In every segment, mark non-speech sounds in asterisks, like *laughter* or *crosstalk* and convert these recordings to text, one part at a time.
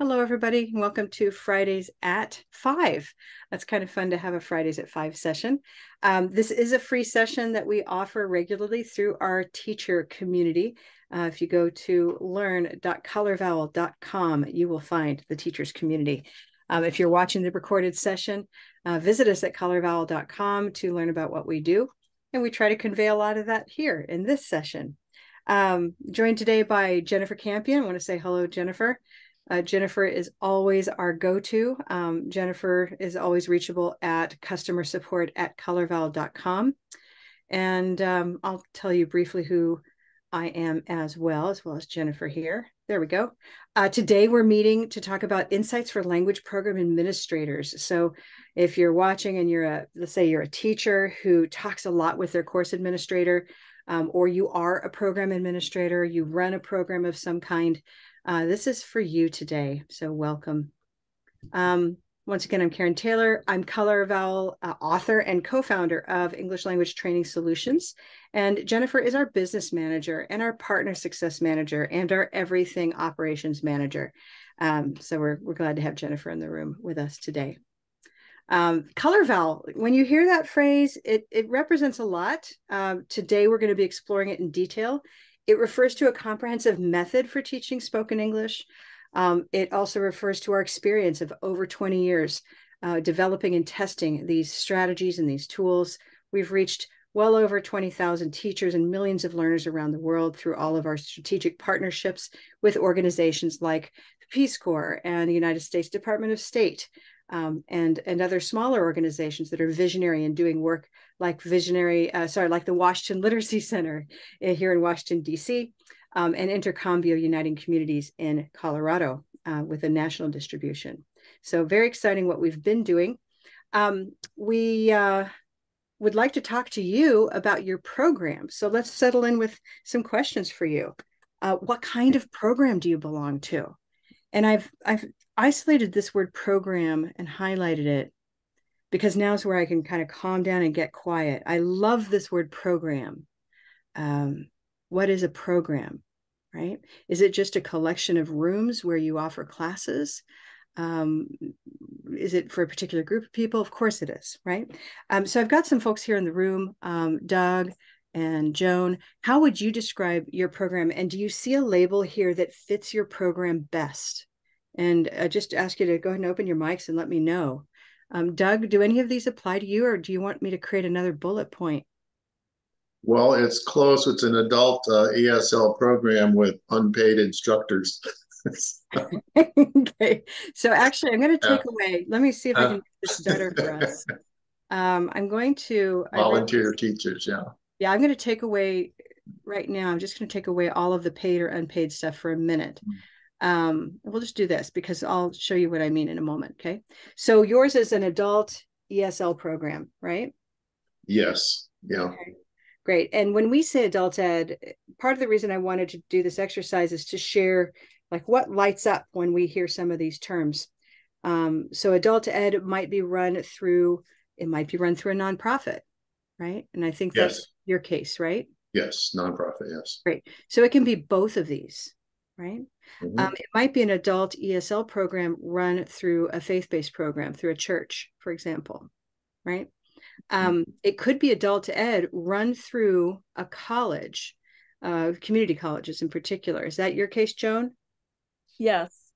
Hello, everybody. And welcome to Fridays at 5. That's kind of fun to have a Fridays at 5 session. Um, this is a free session that we offer regularly through our teacher community. Uh, if you go to learn.colorvowel.com, you will find the teachers community. Um, if you're watching the recorded session, uh, visit us at colorvowel.com to learn about what we do. And we try to convey a lot of that here in this session. Um, joined today by Jennifer Campion. I want to say hello, Jennifer. Uh, Jennifer is always our go-to. Um, Jennifer is always reachable at customer support at colorvowel.com. And um, I'll tell you briefly who I am as well, as well as Jennifer here. There we go. Uh, today we're meeting to talk about insights for language program administrators. So if you're watching and you're a, let's say you're a teacher who talks a lot with their course administrator, um, or you are a program administrator, you run a program of some kind, uh, this is for you today, so welcome. Um, once again, I'm Karen Taylor. I'm Color Vowel uh, author and co-founder of English Language Training Solutions. And Jennifer is our business manager and our partner success manager and our everything operations manager. Um, so we're, we're glad to have Jennifer in the room with us today. Um, color vowel, when you hear that phrase, it, it represents a lot. Um, today, we're going to be exploring it in detail. It refers to a comprehensive method for teaching spoken English. Um, it also refers to our experience of over 20 years uh, developing and testing these strategies and these tools. We've reached well over 20,000 teachers and millions of learners around the world through all of our strategic partnerships with organizations like the Peace Corps and the United States Department of State, um, and and other smaller organizations that are visionary and doing work like visionary, uh, sorry, like the Washington *laughs* Literacy Center uh, here in Washington D.C. Um, and Intercambio Uniting Communities in Colorado uh, with a national distribution. So very exciting what we've been doing. Um, we uh, would like to talk to you about your program. So let's settle in with some questions for you. Uh, what kind of program do you belong to? And I've I've isolated this word program and highlighted it because now is where I can kind of calm down and get quiet. I love this word program. Um, what is a program, right? Is it just a collection of rooms where you offer classes? Um, is it for a particular group of people? Of course it is, right? Um, so I've got some folks here in the room, um, Doug and Joan. How would you describe your program? And do you see a label here that fits your program best? And I just ask you to go ahead and open your mics and let me know. Um, Doug, do any of these apply to you, or do you want me to create another bullet point? Well, it's close. It's an adult uh, ESL program with unpaid instructors. *laughs* okay, so actually, I'm going to take yeah. away. Let me see if I can make this better for us. Um, I'm going to volunteer teachers. Yeah. Yeah, I'm going to take away right now. I'm just going to take away all of the paid or unpaid stuff for a minute. Mm-hmm um, we'll just do this because I'll show you what I mean in a moment. Okay. So yours is an adult ESL program, right? Yes. Yeah. Okay. Great. And when we say adult ed, part of the reason I wanted to do this exercise is to share like what lights up when we hear some of these terms. Um, so adult ed might be run through, it might be run through a nonprofit, right? And I think that's yes. your case, right? Yes, nonprofit, yes. Great. So it can be both of these, right? Mm-hmm. Um, it might be an adult ESL program run through a faith based program, through a church, for example, right? Um, it could be adult ed run through a college, uh, community colleges in particular. Is that your case, Joan? Yes,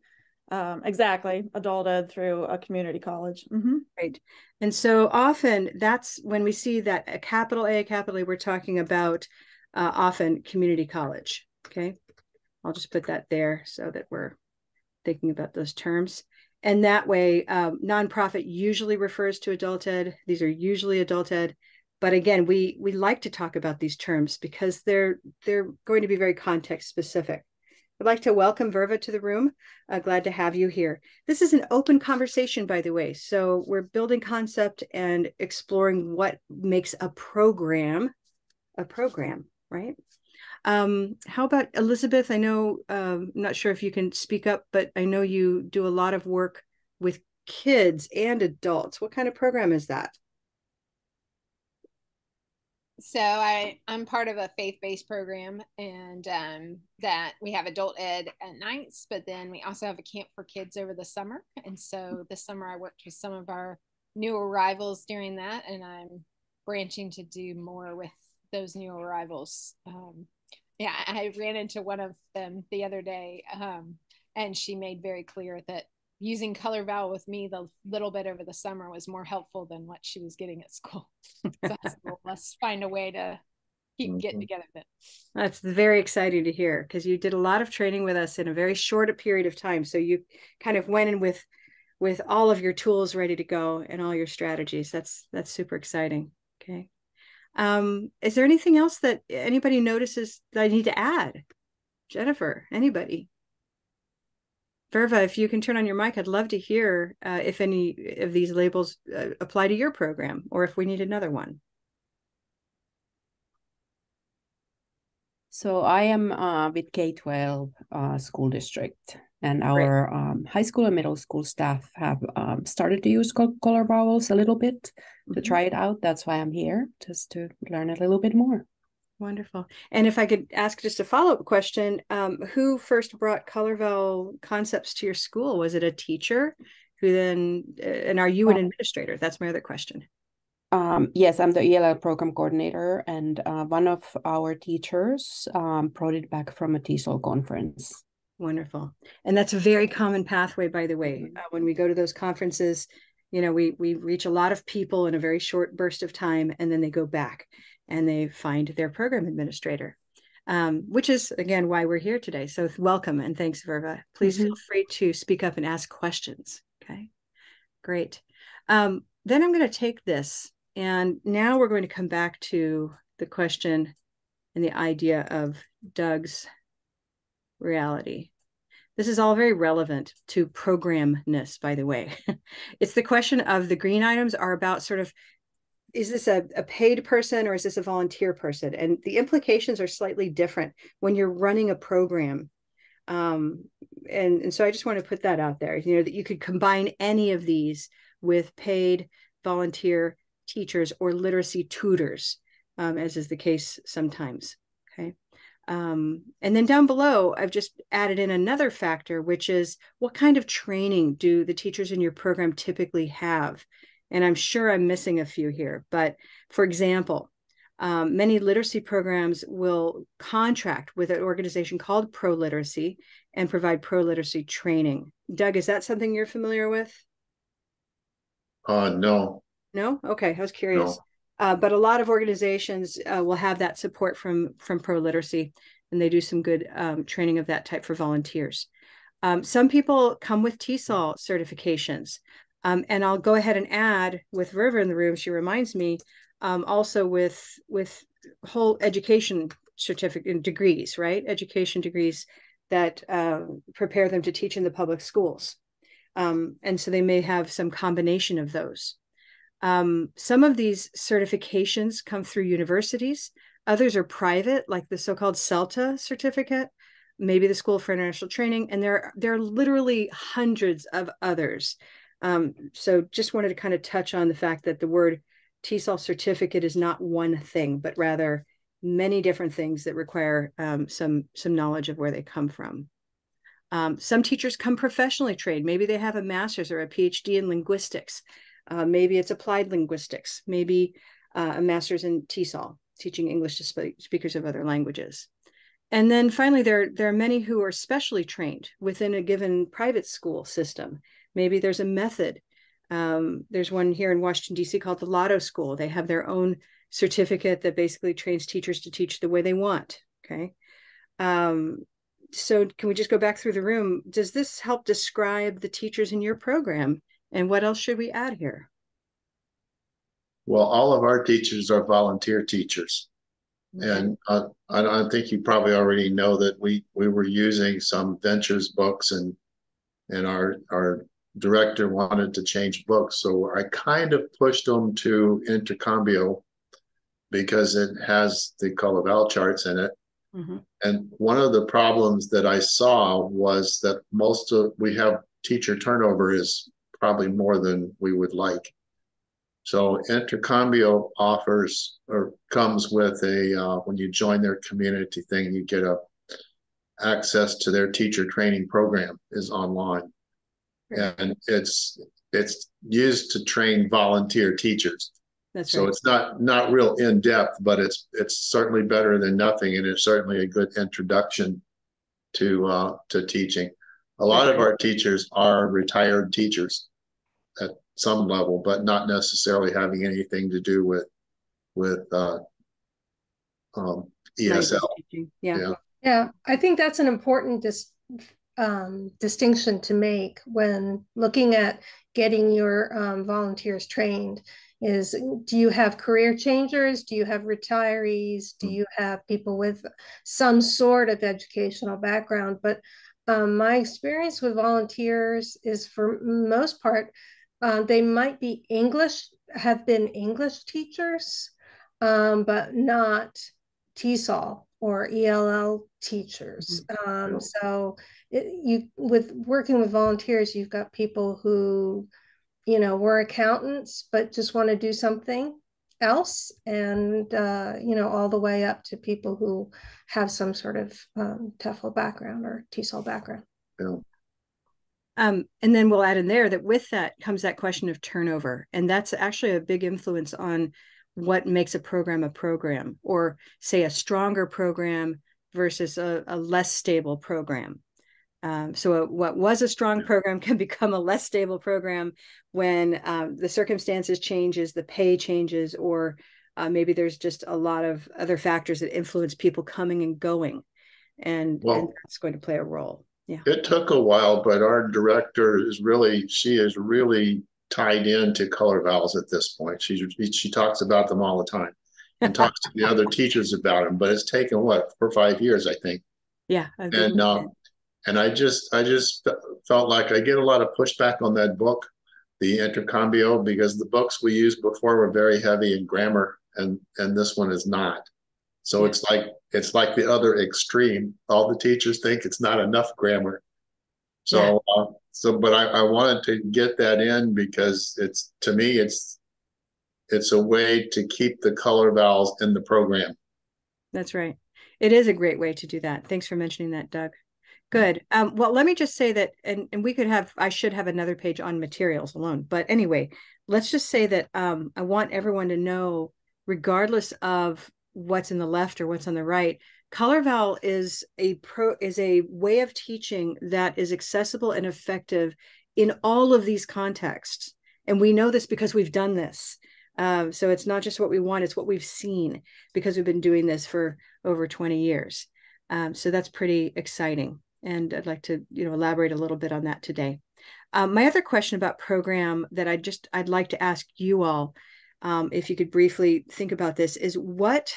um, exactly. Adult ed through a community college. Mm-hmm. Right. And so often that's when we see that a capital A, a capital A, we're talking about uh, often community college. Okay. I'll just put that there so that we're thinking about those terms. And that way, um, nonprofit usually refers to adult ed. These are usually adult ed, but again, we we like to talk about these terms because they're they're going to be very context specific. I'd like to welcome Verva to the room. Uh, glad to have you here. This is an open conversation, by the way. So we're building concept and exploring what makes a program a program, right? Um, how about Elizabeth? I know, um, I'm not sure if you can speak up, but I know you do a lot of work with kids and adults. What kind of program is that? so I I'm part of a faith-based program and um, that we have adult ed at nights, but then we also have a camp for kids over the summer. And so this summer I worked with some of our new arrivals during that, and I'm branching to do more with those new arrivals. Um, yeah, I ran into one of them the other day, um, and she made very clear that using color vowel with me the little bit over the summer was more helpful than what she was getting at school. *laughs* So *laughs* let's find a way to keep mm-hmm. getting together then. That's very exciting to hear because you did a lot of training with us in a very short period of time. So you kind of went in with with all of your tools ready to go and all your strategies. That's that's super exciting. Okay um is there anything else that anybody notices that i need to add? Jennifer anybody? Verva, if you can turn on your mic, I'd love to hear uh, if any of these labels uh, apply to your program or if we need another one. So I am uh, with K-12 uh, school district and our right. um, high school and middle school staff have um, started to use color vowels a little bit mm -hmm. to mm-hmm. try it out. That's why I'm here, just to learn a little bit more. Wonderful. And if I could ask just a follow up question, um, who first brought Color Vowel concepts to your school? Was it a teacher who then, uh, and are you an administrator? That's my other question. Um, yes, I'm the ELL program coordinator, and uh, one of our teachers um, brought it back from a TESOL conference. Wonderful. And that's a very common pathway, by the way. Mm-hmm. Uh, when we go to those conferences, you know, we we reach a lot of people in a very short burst of time, and then they go back and they find their program administrator, um, which is again why we're here today. So welcome and thanks, Verva. Please mm-hmm. feel free to speak up and ask questions. Okay, great. Um, then I'm going to take this, and now we're going to come back to the question and the idea of Doug's reality. This is all very relevant to programness, by the way. *laughs* it's the question of the green items are about sort of is this a, a paid person or is this a volunteer person? And the implications are slightly different when you're running a program. Um, and, and so I just want to put that out there, you know, that you could combine any of these with paid volunteer teachers or literacy tutors, um, as is the case sometimes. Um, and then down below, I've just added in another factor, which is what kind of training do the teachers in your program typically have? and I'm sure I'm missing a few here. But for example, um, many literacy programs will contract with an organization called ProLiteracy and provide pro literacy training. Doug, is that something you're familiar with? Uh, no. No? Okay, I was curious. No. Uh, but a lot of organizations uh, will have that support from from ProLiteracy, and they do some good um, training of that type for volunteers. Um, some people come with TESOL certifications. Um, and I'll go ahead and add with Verva in the room, she reminds me, um, also with with whole education certificate degrees, right? Education degrees that uh, prepare them to teach in the public schools. Um, and so they may have some combination of those. Um, some of these certifications come through universities. Others are private, like the so-called CELTA certificate, maybe the School for International Training, and there, there are literally hundreds of others um, so just wanted to kind of touch on the fact that the word TESOL certificate is not one thing, but rather many different things that require um, some some knowledge of where they come from. Um, some teachers come professionally trained. Maybe they have a master's or a PhD in linguistics. Uh, maybe it's applied linguistics. Maybe uh, a master's in TESOL, teaching English to sp speakers of other languages. And then finally, there, there are many who are specially trained within a given private school system. Maybe there's a method. Um, there's one here in Washington, D.C. called the Lado School. They have their own certificate that basically trains teachers to teach the way they want. Okay. Um, so, can we just go back through the room? Does this help describe the teachers in your program? And what else should we add here? Well, all of our teachers are volunteer teachers. Okay. And uh, I, I think you probably already know that we we were using some ventures books and and our our director wanted to change books. So I kind of pushed them to Intercambio because it has the color vowel charts in it. Mm-hmm. And one of the problems that I saw was that most of we have teacher turnover is probably more than we would like. So Intercambio offers or comes with a uh, when you join their community thing, you get a access to their teacher training program is online, and it's it's used to train volunteer teachers. That's So right. it's not not real in depth, but it's it's certainly better than nothing, and it's certainly a good introduction to uh, to teaching. A lot of our teachers are retired teachers at some level, but not necessarily having anything to do with with uh, um, ESL. Yeah. Yeah. Yeah, I think that's an important dis- um, distinction to make when looking at getting your um, volunteers trained. Is do you have career changers? Do you have retirees? Do Mm. you have people with some sort of educational background? But um, my experience with volunteers is for most part, uh, they might be English, have been English teachers, um, but not TESOL or ELL teachers. Um, so it, you with working with volunteers, you've got people who, you know, were accountants but just want to do something else, and uh, you know, all the way up to people who have some sort of um, TEFL background or TESOL background. Um, and then we'll add in there that with that comes that question of turnover. And that's actually a big influence on what makes a program a program, or say a stronger program versus a, a less stable program. Um, so, a, what was a strong program can *laughs* become a less stable program when um, the circumstances changes, the pay changes, or uh, maybe there's just a lot of other factors that influence people coming and going, and, and that's going to play a role. Yeah. It took a while, but our director is really she is really tied into color vowels at this point. She she talks about them all the time and talks to the other teachers about them. But it's taken what four or five years, I think. Yeah. I've and um, and I just I just felt like I get a lot of pushback on that book, the Intercambio, because the books we used before were very heavy in grammar, and and this one is not. So Yeah. it's like it's like the other extreme. All the teachers think it's not enough grammar. So uh, so, but I, I wanted to get that in because it's to me it's it's a way to keep the color vowels in the program. That's right. It is a great way to do that. Thanks for mentioning that, Doug. Good. Um, well, let me just say that, and, and we could have, I should have another page on materials alone. But anyway, let's just say that um, I want everyone to know, regardless of what's in the left or what's on the right, Color Vowel is a pro is a way of teaching that is accessible and effective in all of these contexts. And we know this because we've done this. Um, so it's not just what we want, it's what we've seen because we've been doing this for over 20 years. Um, so that's pretty exciting. And I'd like to, you know, elaborate a little bit on that today. Um, my other question about program that I just I'd like to ask you all, um, if you could briefly think about this, is what,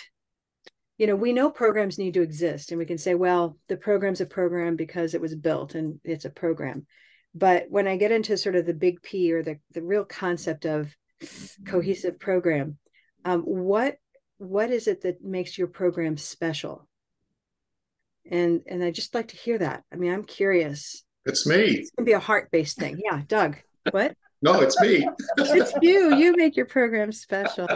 you know, we know programs need to exist, and we can say, well, the program's a program because it was built and it's a program. But when I get into sort of the big P or the the real concept of cohesive program, um, what what is it that makes your program special? And and I just like to hear that. I mean, I'm curious. It's me. It's gonna be a heart-based thing. Yeah, Doug. What? No, it's me. it's you. You make your program special.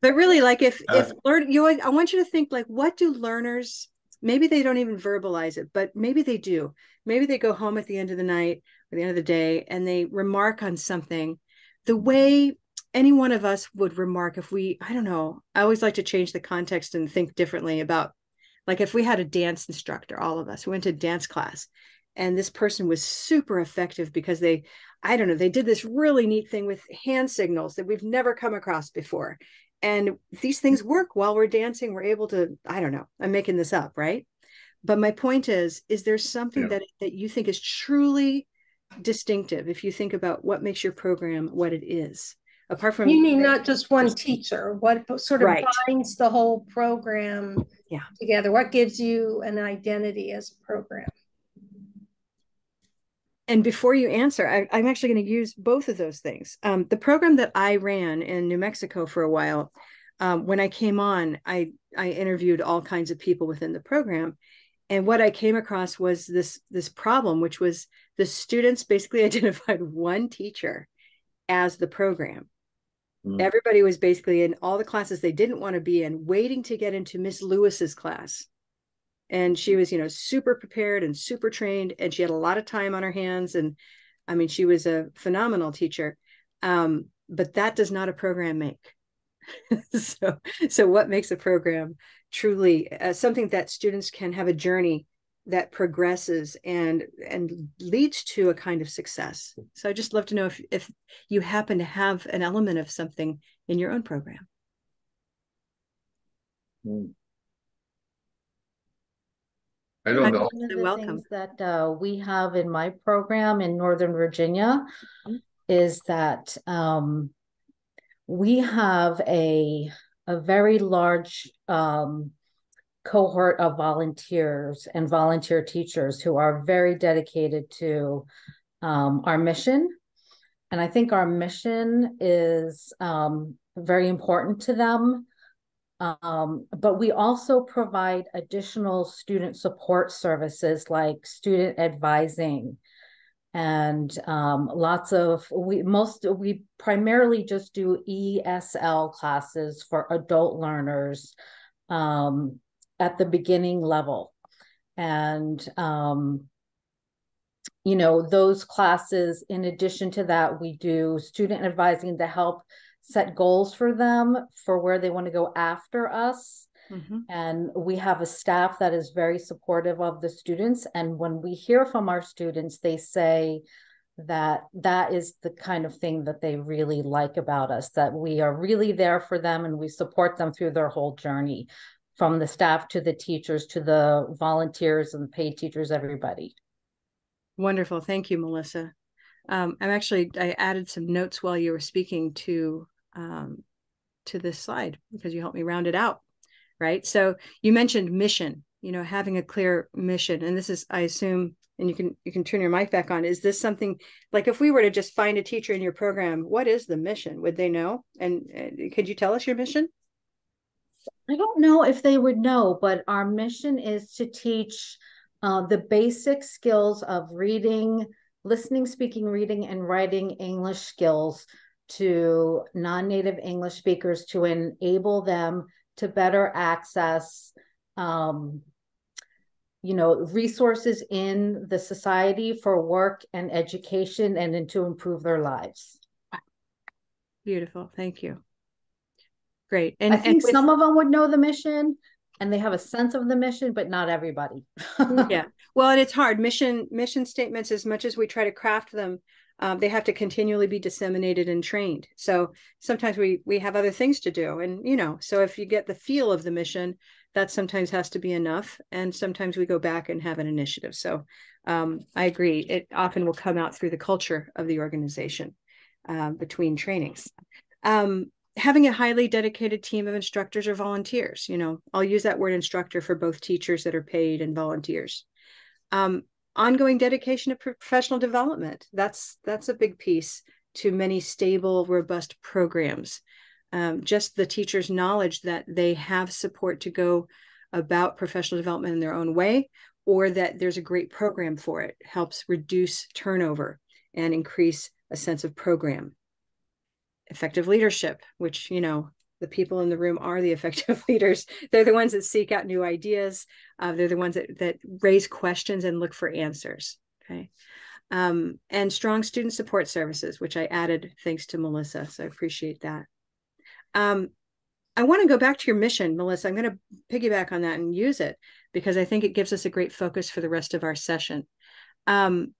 But really, like if if uh. learn you I want you to think like what do learners maybe they don't even verbalize it, but maybe they do. Maybe they go home at the end of the night or the end of the day and they remark on something the way any one of us would remark if we, I don't know, I always like to change the context and think differently about like if we had a dance instructor, all of us, we went to dance class and this person was super effective because they, I don't know, they did this really neat thing with hand signals that we've never come across before. And these things work while we're dancing. We're able to, I don't know, I'm making this up, right? But my point is, is there something Yeah. that that you think is truly distinctive if you think about what makes your program what it is? Apart from You mean not just one teacher, what sort of Right. binds the whole program Yeah. together? What gives you an identity as a program? And before you answer, I, I'm actually going to use both of those things. Um, the program that I ran in New Mexico for a while, um, when I came on, I I interviewed all kinds of people within the program, and what I came across was this this problem, which was the students basically *laughs* identified one teacher as the program, Mm. Everybody was basically in all the classes they didn't want to be in, waiting to get into Miss Lewis's class. And she was, you know, super prepared and super trained, and she had a lot of time on her hands. And I mean, she was a phenomenal teacher. Um, but that does not a program make. *laughs* so, so what makes a program truly uh, something that students can have a journey that progresses and and leads to a kind of success. So I just love to know if if you happen to have an element of something in your own program. Mm. I don't know. One of the Welcome. things that uh, we have in my program in Northern Virginia Mhm. is that um, we have a a very large um, cohort of volunteers and volunteer teachers who are very dedicated to um, our mission. And I think our mission is um, very important to them. Um, but we also provide additional student support services like student advising and um, lots of we most we primarily just do ESL classes for adult learners um, at the beginning level. And um, you know those classes in addition to that we do student advising to help set goals for them for where they want to go after us Mhm. and we have a staff that is very supportive of the students and when we hear from our students they say that that is the kind of thing that they really like about us that we are really there for them and we support them through their whole journey from the staff to the teachers to the volunteers and the paid teachers everybody Wonderful. Thank you, Melissa. Um, I'm actually I added some notes while you were speaking to um, to this slide because you helped me round it out. Right. So you mentioned mission. You know, having a clear mission, and this is, I assume, and you can you can turn your mic back on. Is this something like if we were to just find a teacher in your program, what is the mission? Would they know? And could you tell us your mission? I don't know if they would know, but our mission is to teach uh, the basic skills of reading, listening, speaking, reading, and writing English skills to non native English speakers to enable them to better access. Um, you know resources in the society for work and education and then to improve their lives Beautiful. Thank you. Great. And i think and some of them would know the mission and they have a sense of the mission but not everybody *laughs* yeah well and it's hard mission mission statements as much as we try to craft them um, they have to continually be disseminated and trained. So sometimes we we have other things to do and you know so if you get the feel of the mission that sometimes has to be enough and sometimes we go back and have an initiative. So um, i agree it often will come out through the culture of the organization um, between trainings. Um, having a highly dedicated team of instructors or volunteers you know i'll use that word instructor for both teachers that are paid and volunteers. Um, ongoing dedication to professional development. That's that's a big piece to many stable robust programs. Um, just the teacher's knowledge that they have support to go about professional development in their own way or that there's a great program for it helps reduce turnover and increase a sense of program. Effective leadership which you know the people in the room are the effective *laughs* leaders. They're the ones that seek out new ideas. Uh, they're the ones that, that raise questions and look for answers okay? Um, and strong student support services which i added thanks to melissa so i appreciate that. Um, i want to go back to your mission melissa. I'm going to piggyback on that and use it because i think it gives us a great focus for the rest of our session. Um,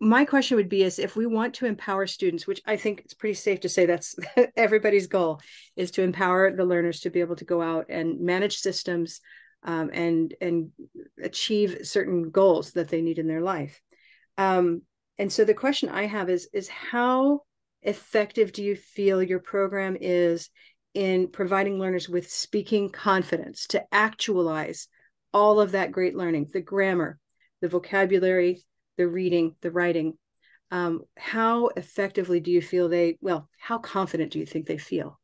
my question would be is if we want to empower students which i think it's pretty safe to say that's *laughs* everybody's goal is to empower the learners to be able to go out and manage systems um, and and achieve certain goals that they need in their life. Um, and so the question i have is is how effective do you feel your program is in providing learners with speaking confidence to actualize all of that great learning the grammar the vocabulary the reading, the writing. Um, how effectively do you feel they? Well, how confident do you think they feel?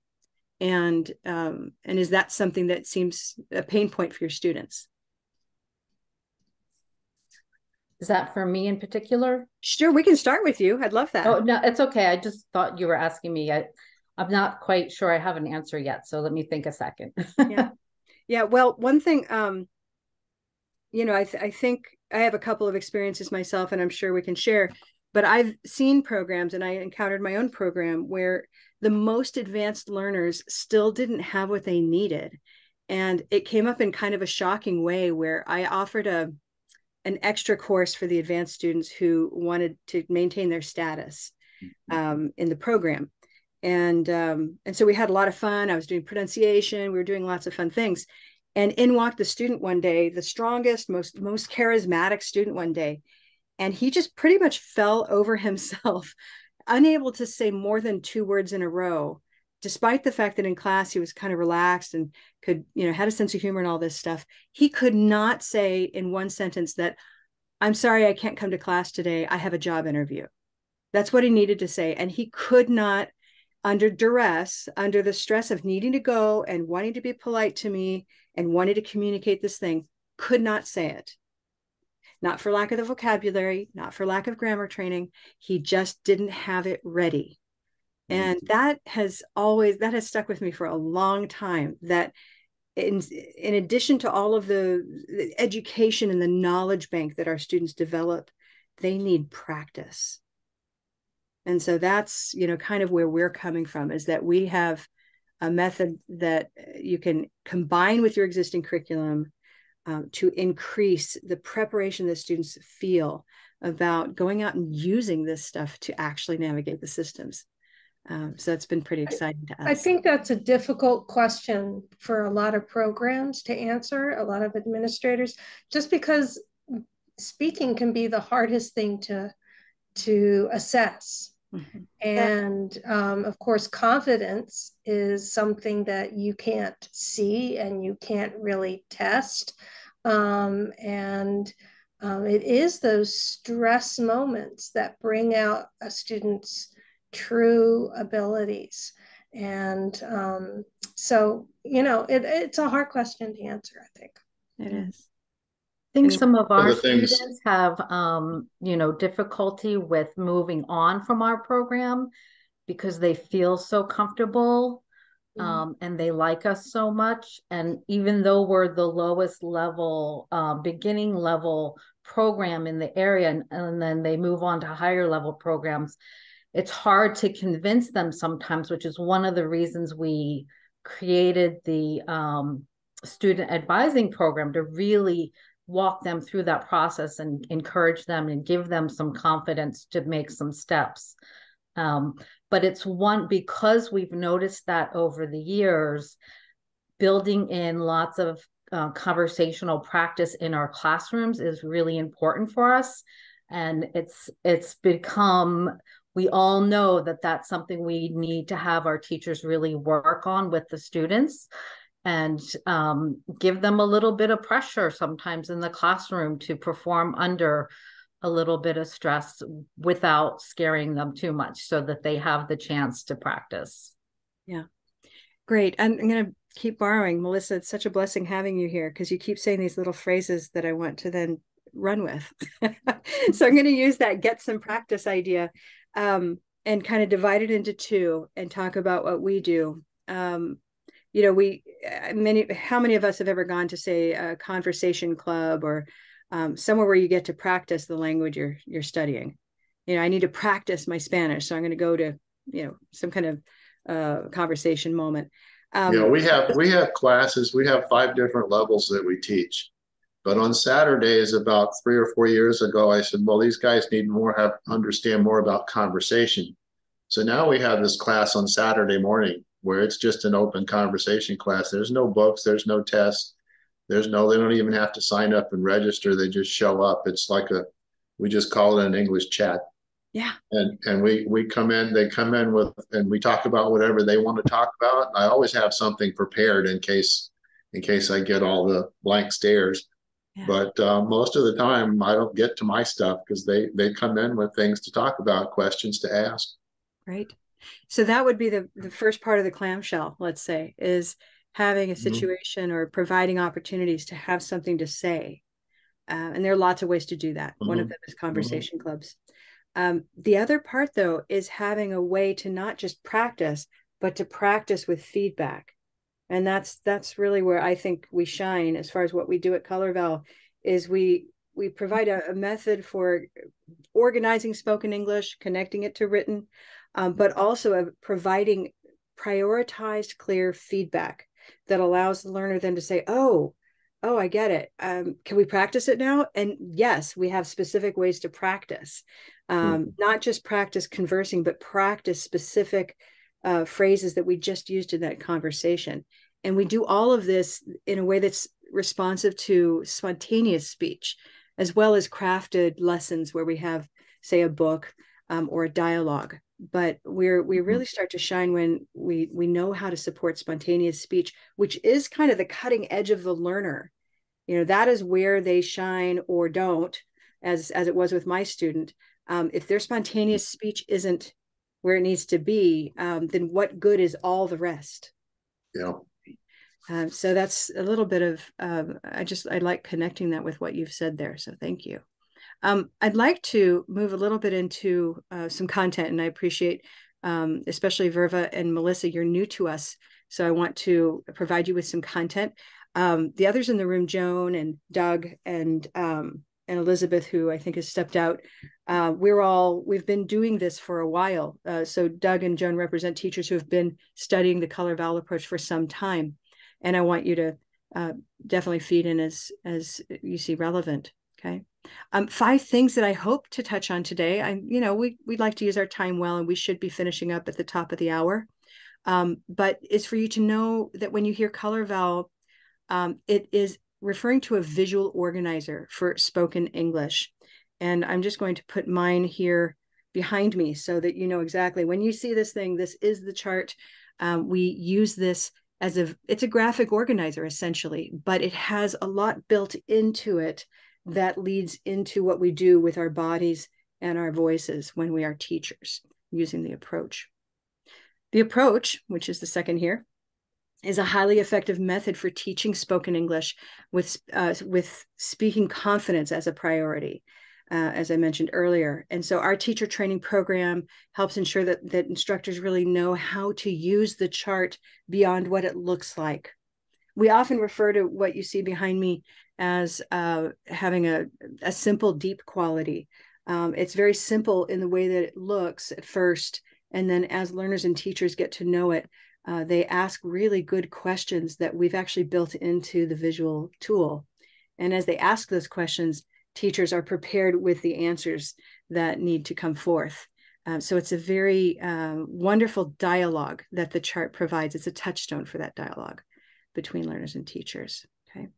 And um, and is that something that seems a pain point for your students? is that for me in particular Sure, we can start with you. I'd love that. oh no it's okay i just thought you were asking me I, I'm not quite sure I have an answer yet. So let me think a second. yeah. *laughs* Yeah. Well, one thing, um, you know, I, th- I think I have a couple of experiences myself, and I'm sure we can share. But I've seen programs, and I encountered my own program where the most advanced learners still didn't have what they needed, and it came up in kind of a shocking way where I offered a an extra course for the advanced students who wanted to maintain their status mm-hmm. um, in the program and um, and so we had a lot of fun i was doing pronunciation we were doing lots of fun things and in walked the student one day the strongest most most charismatic student one day. And he just pretty much fell over *laughs* himself unable to say more than two words in a row despite the fact that in class he was kind of relaxed and could you know had a sense of humor and all this stuff. He could not say in one sentence that i'm sorry i can't come to class today. I have a job interview. That's what he needed to say. And he could not under duress under the stress of needing to go and wanting to be polite to me and wanted to communicate this thing could not say it. Not for lack of the vocabulary not for lack of grammar training he just didn't have it ready. And mm-hmm. that has always that has stuck with me for a long time that in, in addition to all of the, the education and the knowledge bank that our students develop they need practice. And so that's you know kind of where we're coming from is that we have a method that you can combine with your existing curriculum um, to increase the preparation that students feel about going out and using this stuff to actually navigate the systems um, so it's been pretty exciting to us. I think that's a difficult question for a lot of programs to answer, a lot of administrators, just because speaking can be the hardest thing to to assess. Mm-hmm. And um, of course, confidence is something that you can't see and you can't really test. Um, and um, it is those stress moments that bring out a student's true abilities. And um, so, you know, it, it's a hard question to answer, I think. It is. I think some of our students have, um, you know, difficulty with moving on from our program because they feel so comfortable mm-hmm. um, and they like us so much. And even though we're the lowest level, uh, beginning level program in the area, and, and then they move on to higher level programs, it's hard to convince them sometimes, which is one of the reasons we created the um, student advising program to really walk them through that process and encourage them and give them some confidence to make some steps. Um, but it's one because we've noticed that over the years, building in lots of uh, conversational practice in our classrooms is really important for us and it's it's become we all know that that's something we need to have our teachers really work on with the students and um, give them a little bit of pressure sometimes in the classroom to perform under a little bit of stress without scaring them too much so that they have the chance to practice. Yeah. Great. I'm, I'm going to keep borrowing. Melissa, it's such a blessing having you here because you keep saying these little phrases that I want to then run with. *laughs* so I'm going to use that get some practice idea um, and kind of divide it into two and talk about what we do. Um, you know, we uh, many how many of us have ever gone to say a conversation club or um, somewhere where you get to practice the language you're you're studying. You know, I need to practice my Spanish, so I'm going to go to you know some kind of uh, conversation moment. Um, yeah, we have we have classes. We have five different levels that we teach. But on Saturdays, about three or four years ago, I said, well, these guys need more have understand more about conversation. So now we have this class on Saturday morning where it's just an open conversation class. There's no books, there's no tests, there's no, they don't even have to sign up and register. They just show up. It's like a, we just call it an English chat. Yeah. And and we we come in, they come in with and we talk about whatever they want to talk about. I always have something prepared in case in case I get all the blank stares. Yeah. But uh, most of the time, I don't get to my stuff because they they come in with things to talk about, questions to ask. Right. So that would be the the first part of the clamshell. Let's say is having a mm-hmm. situation mm-hmm. or providing opportunities to have something to say. Uh, and there are lots of ways to do that. Mm-hmm. One of mm-hmm. them is conversation mm-hmm. clubs. Um, the other part, though, is having a way to not just practice, but to practice with feedback. And that's that's really where I think we shine as far as what we do at Color Vowel is we we provide a, a method for organizing spoken English, connecting it to written, um, but also of providing prioritized, clear feedback that allows the learner then to say, "Oh, oh, I get it. Um, can we practice it now?" And yes, we have specific ways to practice, um, mm. not just practice conversing, but practice specific uh, phrases that we just used in that conversation. And we do all of this in a way that's responsive to spontaneous speech, as well as crafted lessons where we have, say, a book um, or a dialogue. But we're we mm-hmm. really start to shine when we we know how to support spontaneous speech, which is kind of the cutting edge of the learner. You know, that is where they shine or don't, as as it was with my student. Um, if their spontaneous speech isn't where it needs to be, um, then what good is all the rest? Yeah. Um, so that's a little bit of I just I like connecting that with what you've said there. So thank you. Um, I'd like to move a little bit into uh, some content, and I appreciate um, especially Verva and Melissa. You're new to us, so I want to provide you with some content. Um, the others in the room, Joan and Doug and um, and Elizabeth, who I think has stepped out, uh, we're all we've been doing this for a while. Uh, so Doug and Joan represent teachers who have been studying the color vowel approach for some time and I want you to uh, definitely feed in as as you see relevant. Okay. Um, five things that I hope to touch on today. I, you know, we we'd like to use our time well, and we should be finishing up at the top of the hour. Um, but it's for you to know that when you hear Color Vowel, um, it is referring to a visual organizer for spoken English. And I'm just going to put mine here behind me so that you know exactly when you see this thing, this is the chart. Um, we use this as a it's a graphic organizer essentially but it has a lot built into it that leads into what we do with our bodies and our voices when we are teachers using the approach the approach which is the second here is a highly effective method for teaching spoken english with uh, with speaking confidence as a priority uh, as I mentioned earlier. And so our teacher training program helps ensure that, that instructors really know how to use the chart beyond what it looks like. We often refer to what you see behind me as uh, having a, a simple, deep quality. Um, it's very simple in the way that it looks at first. And then as learners and teachers get to know it, uh, they ask really good questions that we've actually built into the visual tool. And as they ask those questions, teachers are prepared with the answers that need to come forth. Uh, so it's a very uh, wonderful dialogue that the chart provides. It's a touchstone for that dialogue between learners and teachers. Okay.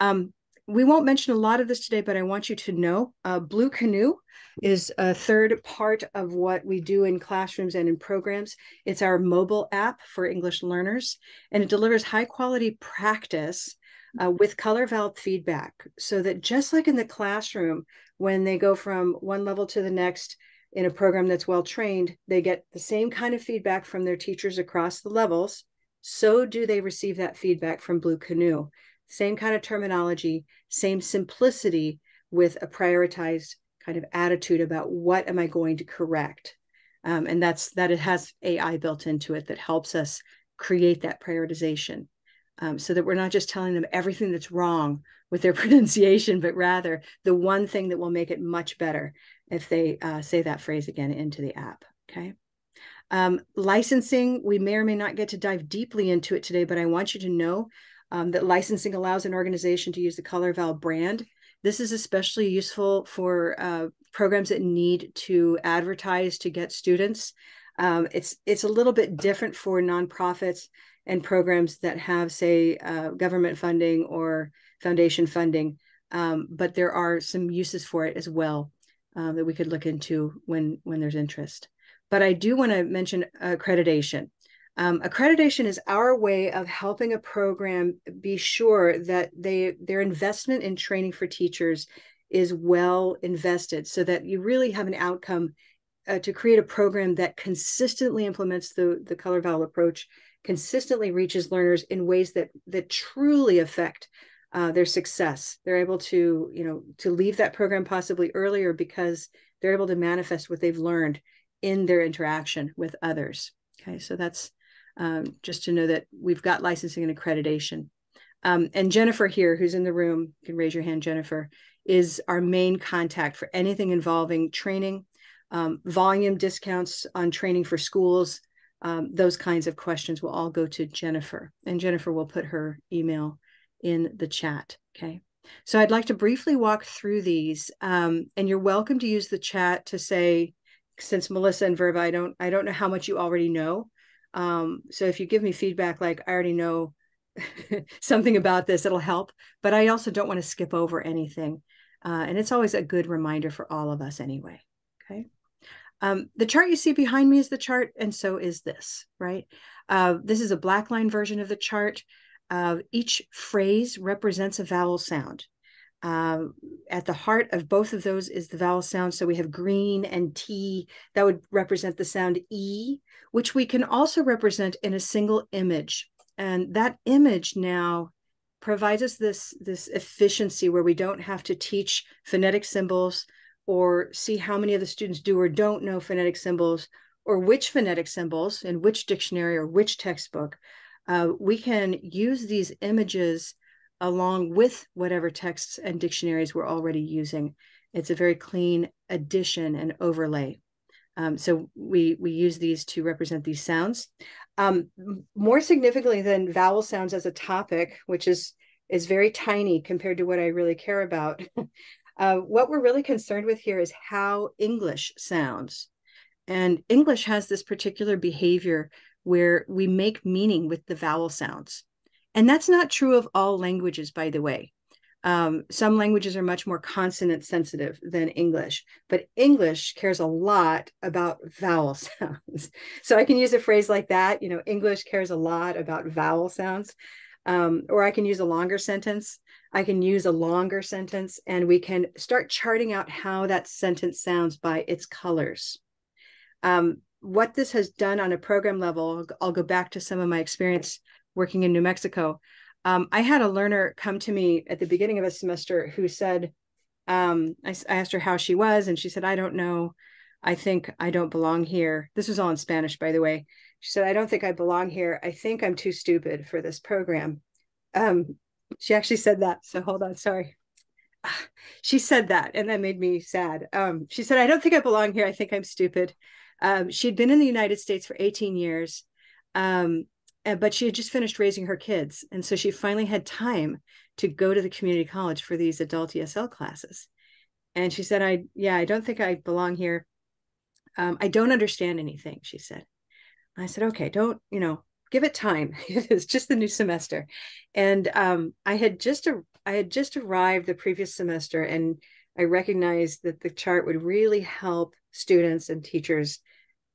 Um, we won't mention a lot of this today, but I want you to know uh, Blue Canoe is a third part of what we do in classrooms and in programs. It's our mobile app for English learners, and it delivers high quality practice uh, with Color Vowel feedback so that just like in the classroom, when they go from one level to the next in a program that's well trained, they get the same kind of feedback from their teachers across the levels. So do they receive that feedback from Blue Canoe. Same kind of terminology, same simplicity with a prioritized kind of attitude about what am I going to correct. Um, and that's that it has AI built into it that helps us create that prioritization um, so that we're not just telling them everything that's wrong with their *laughs* pronunciation, but rather the one thing that will make it much better if they uh, say that phrase again into the app. Okay. Um, licensing, we may or may not get to dive deeply into it today, but I want you to know um, that licensing allows an organization to use the Color Vowel brand. This is especially useful for uh, programs that need to advertise to get students. Um, it's it's a little bit different for nonprofits and programs that have, say, uh, government funding or foundation funding. Um, but there are some uses for it as well uh, that we could look into when when there's interest. But I do want to mention accreditation. Um, accreditation is our way of helping a program be sure that they their investment in training for teachers is well invested, so that you really have an outcome uh, to create a program that consistently implements the the Color Vowel approach consistently reaches learners in ways that that truly affect uh, their success. They're able to, you know, to leave that program possibly earlier because they're able to manifest what they've learned in their interaction with others. Okay, so that's um, just to know that we've got licensing and accreditation. Um, and Jennifer here, who's in the room, you can raise your hand, Jennifer, is our main contact for anything involving training, um, volume discounts on training for schools. Um, those kinds of questions will all go to Jennifer, and Jennifer will put her email in the chat. Okay. So I'd like to briefly walk through these, um, and you're welcome to use the chat to say, since Melissa and Verva, I don't, I don't know how much you already know. Um, so if you give me feedback, like I already know *laughs* something about this, it'll help. But I also don't want to skip over anything, uh, and it's always a good reminder for all of us anyway. Okay. Um, the chart you see behind me is the chart, and so is this, right? Uh, this is a black line version of the chart. Uh, each phrase represents a vowel sound. Uh, at the heart of both of those is the vowel sound. So we have green and T that would represent the sound E, which we can also represent in a single image. And that image now provides us this, this efficiency where we don't have to teach phonetic symbols or see how many of the students do or don't know phonetic symbols or which phonetic symbols in which dictionary or which textbook uh, we can use these images along with whatever texts and dictionaries we're already using. It's a very clean addition and overlay. Um, so we we use these to represent these sounds. Um, more significantly than vowel sounds as a topic, which is is very tiny compared to what I really care about. *laughs* uh, what we're really concerned with here is how English sounds. And English has this particular behavior where we make meaning with the vowel sounds. And that's not true of all languages, by the way. Um, some languages are much more consonant sensitive than English, but English cares a lot about vowel *laughs* sounds. so I can use a phrase like that, you know, English cares a lot about vowel sounds. Um, or I can use a longer sentence. I can use a longer sentence, and we can start charting out how that sentence sounds by its colors. Um, what this has done on a program level, I'll go back to some of my experience working in New Mexico. Um, I had a learner come to me at the beginning of a semester who said, um, I, I, asked her how she was, and she said, I don't know. I think I don't belong here. This was all in Spanish, by the way. She said, I don't think I belong here. I think I'm too stupid for this program. Um, she actually said that. So hold on, sorry. *sighs* She said that, and that made me sad. Um, she said, I don't think I belong here. I think I'm stupid. Um, she'd been in the United States for 18 years. Um, but she had just finished raising her kids. And so she finally had time to go to the community college for these adult ESL classes. And she said, I, yeah, I don't think I belong here. Um, I don't understand anything, she said. I said, okay, don't, you know, give it time. *laughs* it's just the new semester. And um, I had just, a, I had just arrived the previous semester and I recognized that the chart would really help students and teachers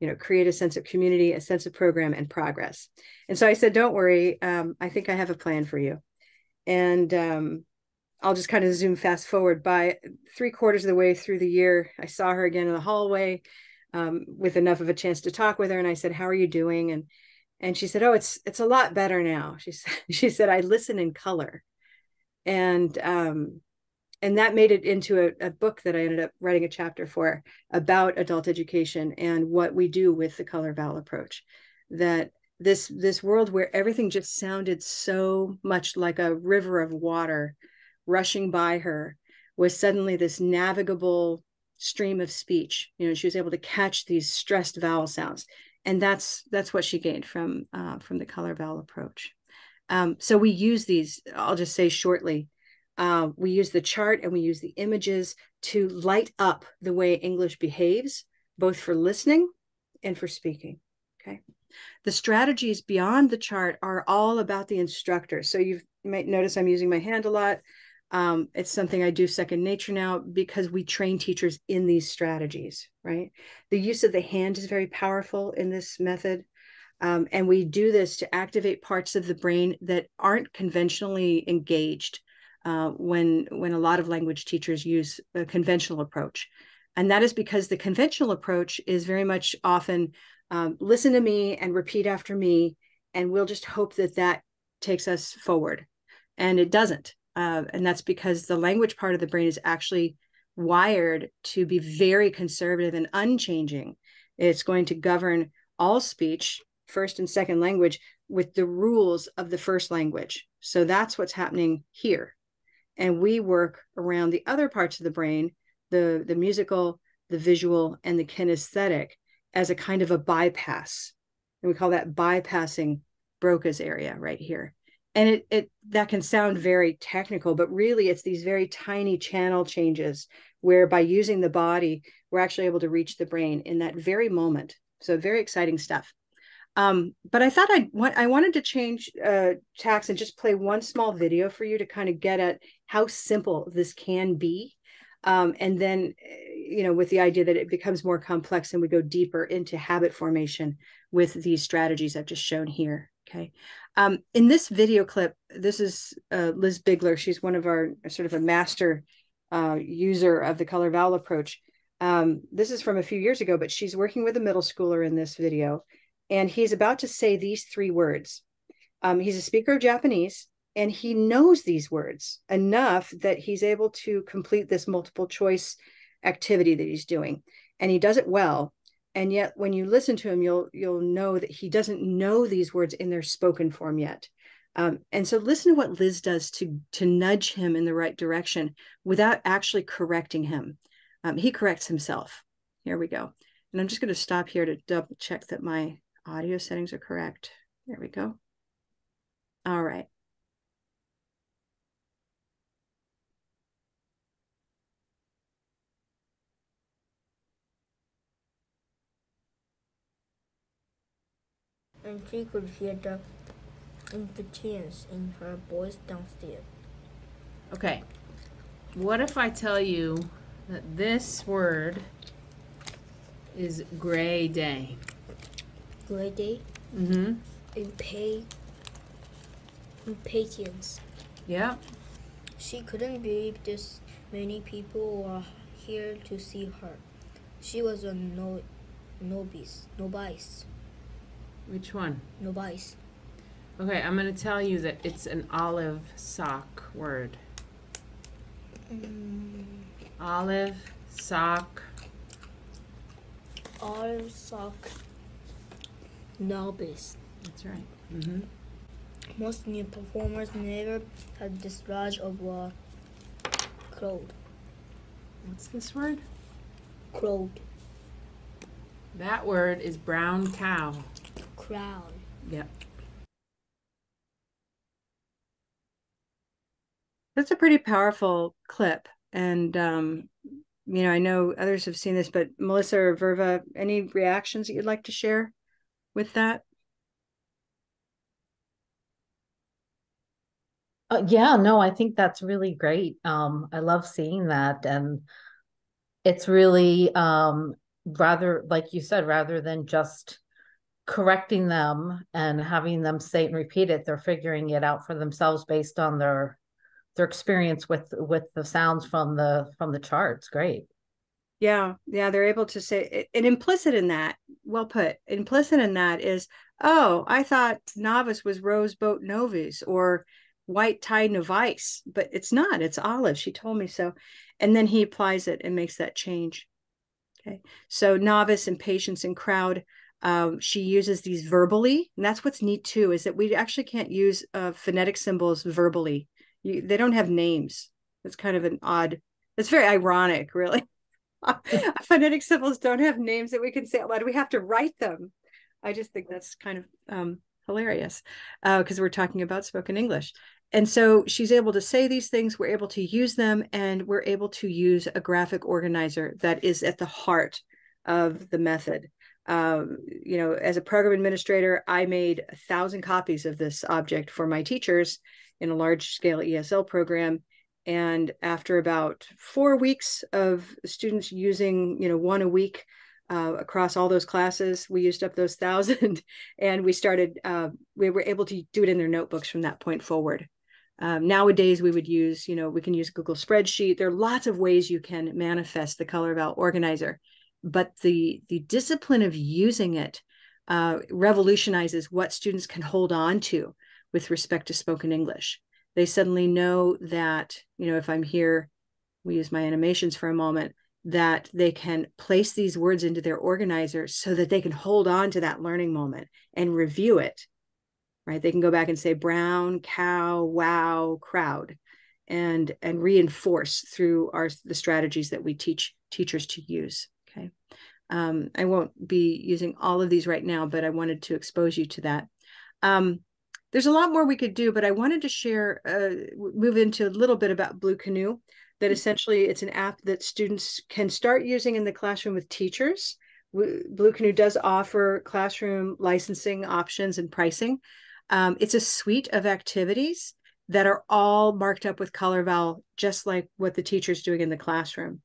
you know create a sense of community a sense of program and progress. And so i said don't worry um, i think i have a plan for you. And um, i'll just kind of zoom fast forward. By three quarters of the way through the year i saw her again in the hallway um, with enough of a chance to talk with her and i said how are you doing? And and she said oh it's it's a lot better now. She *laughs* said she said i listen in color. And um and that made it into a, a, book that I ended up writing a chapter for about adult education and what we do with the color vowel approach. That this this world where everything just sounded so much like a river of water rushing by her was suddenly this navigable stream of speech. You know, she was able to catch these stressed vowel sounds, and that's that's what she gained from uh, from the color vowel approach. Um, so we use these. I'll just say shortly uh, we use the chart and we use the images to light up the way English behaves, both for listening and for speaking. Okay. The strategies beyond the chart are all about the instructor. So you might notice I'm using my hand a lot. Um, it's something I do second nature now because we train teachers in these strategies, right? The use of the hand is very powerful in this method. Um, and we do this to activate parts of the brain that aren't conventionally engaged uh, when when a lot of language teachers use a conventional approach and that is because the conventional approach is very much often um, listen to me and repeat after me and we'll just hope that that takes us forward and it doesn't uh, and that's because the language part of the brain is actually wired to be very conservative and unchanging it's going to govern all speech first and second language with the rules of the first language. So that's what's happening here. And we work around the other parts of the brain, the, the musical, the visual, and the kinesthetic as a kind of a bypass. And we call that bypassing Broca's area right here. And it, it that can sound very technical, but really it's these very tiny channel changes where by using the body, we're actually able to reach the brain in that very moment. So very exciting stuff. Um, but I thought want I wanted to change uh, tax and just play one small video for you to kind of get at how simple this can be. Um, and then, you know, with the idea that it becomes more complex and we go deeper into habit formation with these strategies I've just shown here. Okay. Um, in this video clip, this is uh, Liz Bigler. She's one of our sort of a master uh, user of the color vowel approach. Um, this is from a few years ago, but she's working with a middle schooler in this video and he's about to say these three words. Um, he's a speaker of Japanese, and he knows these words enough that he's able to complete this multiple choice activity that he's doing, and he does it well. And yet, when you listen to him, you'll you'll know that he doesn't know these words in their spoken form yet. Um, and so, listen to what Liz does to to nudge him in the right direction without actually correcting him. Um, he corrects himself. Here we go. And I'm just going to stop here to double check that my audio settings are correct. There we go. All right. And she could hear the impatience in her voice downstairs. Okay. What if I tell you that this word is gray day? Gray day, Mm-hmm. impa- impatience. Yeah. She couldn't believe this many people were here to see her. She was a no, novice, novice, Which one? novice. Okay, I'm gonna tell you that it's an olive sock word. Mm, Olive sock. olive sock, novice. That's right. Mm-hmm. Most new performers never had this large of a crowd. What's this word? Crowd. That word is brown cow. Crowd. Yep. That's a pretty powerful clip. And, um, you know, I know others have seen this, but Melissa or Verva, any reactions that you'd like to share with that? Uh, yeah, no, I think that's really great. Um, I love seeing that, and it's really um, rather, like you said, rather than just correcting them and having them say and repeat it, they're figuring it out for themselves based on their their experience with with the sounds from the from the charts. Great. Yeah, yeah, they're able to say and implicit in that, well put, implicit in that is, oh, I thought novice was rose boat novice or white tie novice, but it's not, it's olive. She told me so. And then he applies it and makes that change. Okay. So novice and patience and crowd. Um, she uses these verbally, and that's what's neat too, is that we actually can't use uh, phonetic symbols verbally. You, they don't have names. It's kind of an odd. It's very ironic, really. *laughs* phonetic symbols don't have names that we can say out loud. We have to write them. I just think that's kind of um, hilarious because uh, we're talking about spoken English. And so she's able to say these things, we're able to use them, and we're able to use a graphic organizer that is at the heart of the method. Um, you know, as a program administrator, I made a thousand copies of this object for my teachers in a large scale ESL program. And after about four weeks of students using, you know, one a week, uh, across all those classes. We used up those thousand, *laughs* and we started. Uh, we were able to do it in their notebooks from that point forward. Um, nowadays, we would use, you know, we can use Google spreadsheet. There are lots of ways you can manifest the color vowel organizer, but the the discipline of using it uh, revolutionizes what students can hold on to with respect to spoken English. They suddenly know that, you know, if I'm here, we use my animations for a moment that they can place these words into their organizer so that they can hold on to that learning moment and review it right they can go back and say brown cow wow crowd and and reinforce through our the strategies that we teach teachers to use um, i won't be using all of these right now but i wanted to expose you to that um, there's a lot more we could do but i wanted to share uh, move into a little bit about blue canoe that essentially it's an app that students can start using in the classroom with teachers. Blue Canoe does offer classroom licensing options and pricing. Um, it's a suite of activities that are all marked up with Color Vowel, just like what the teacher's doing in the classroom.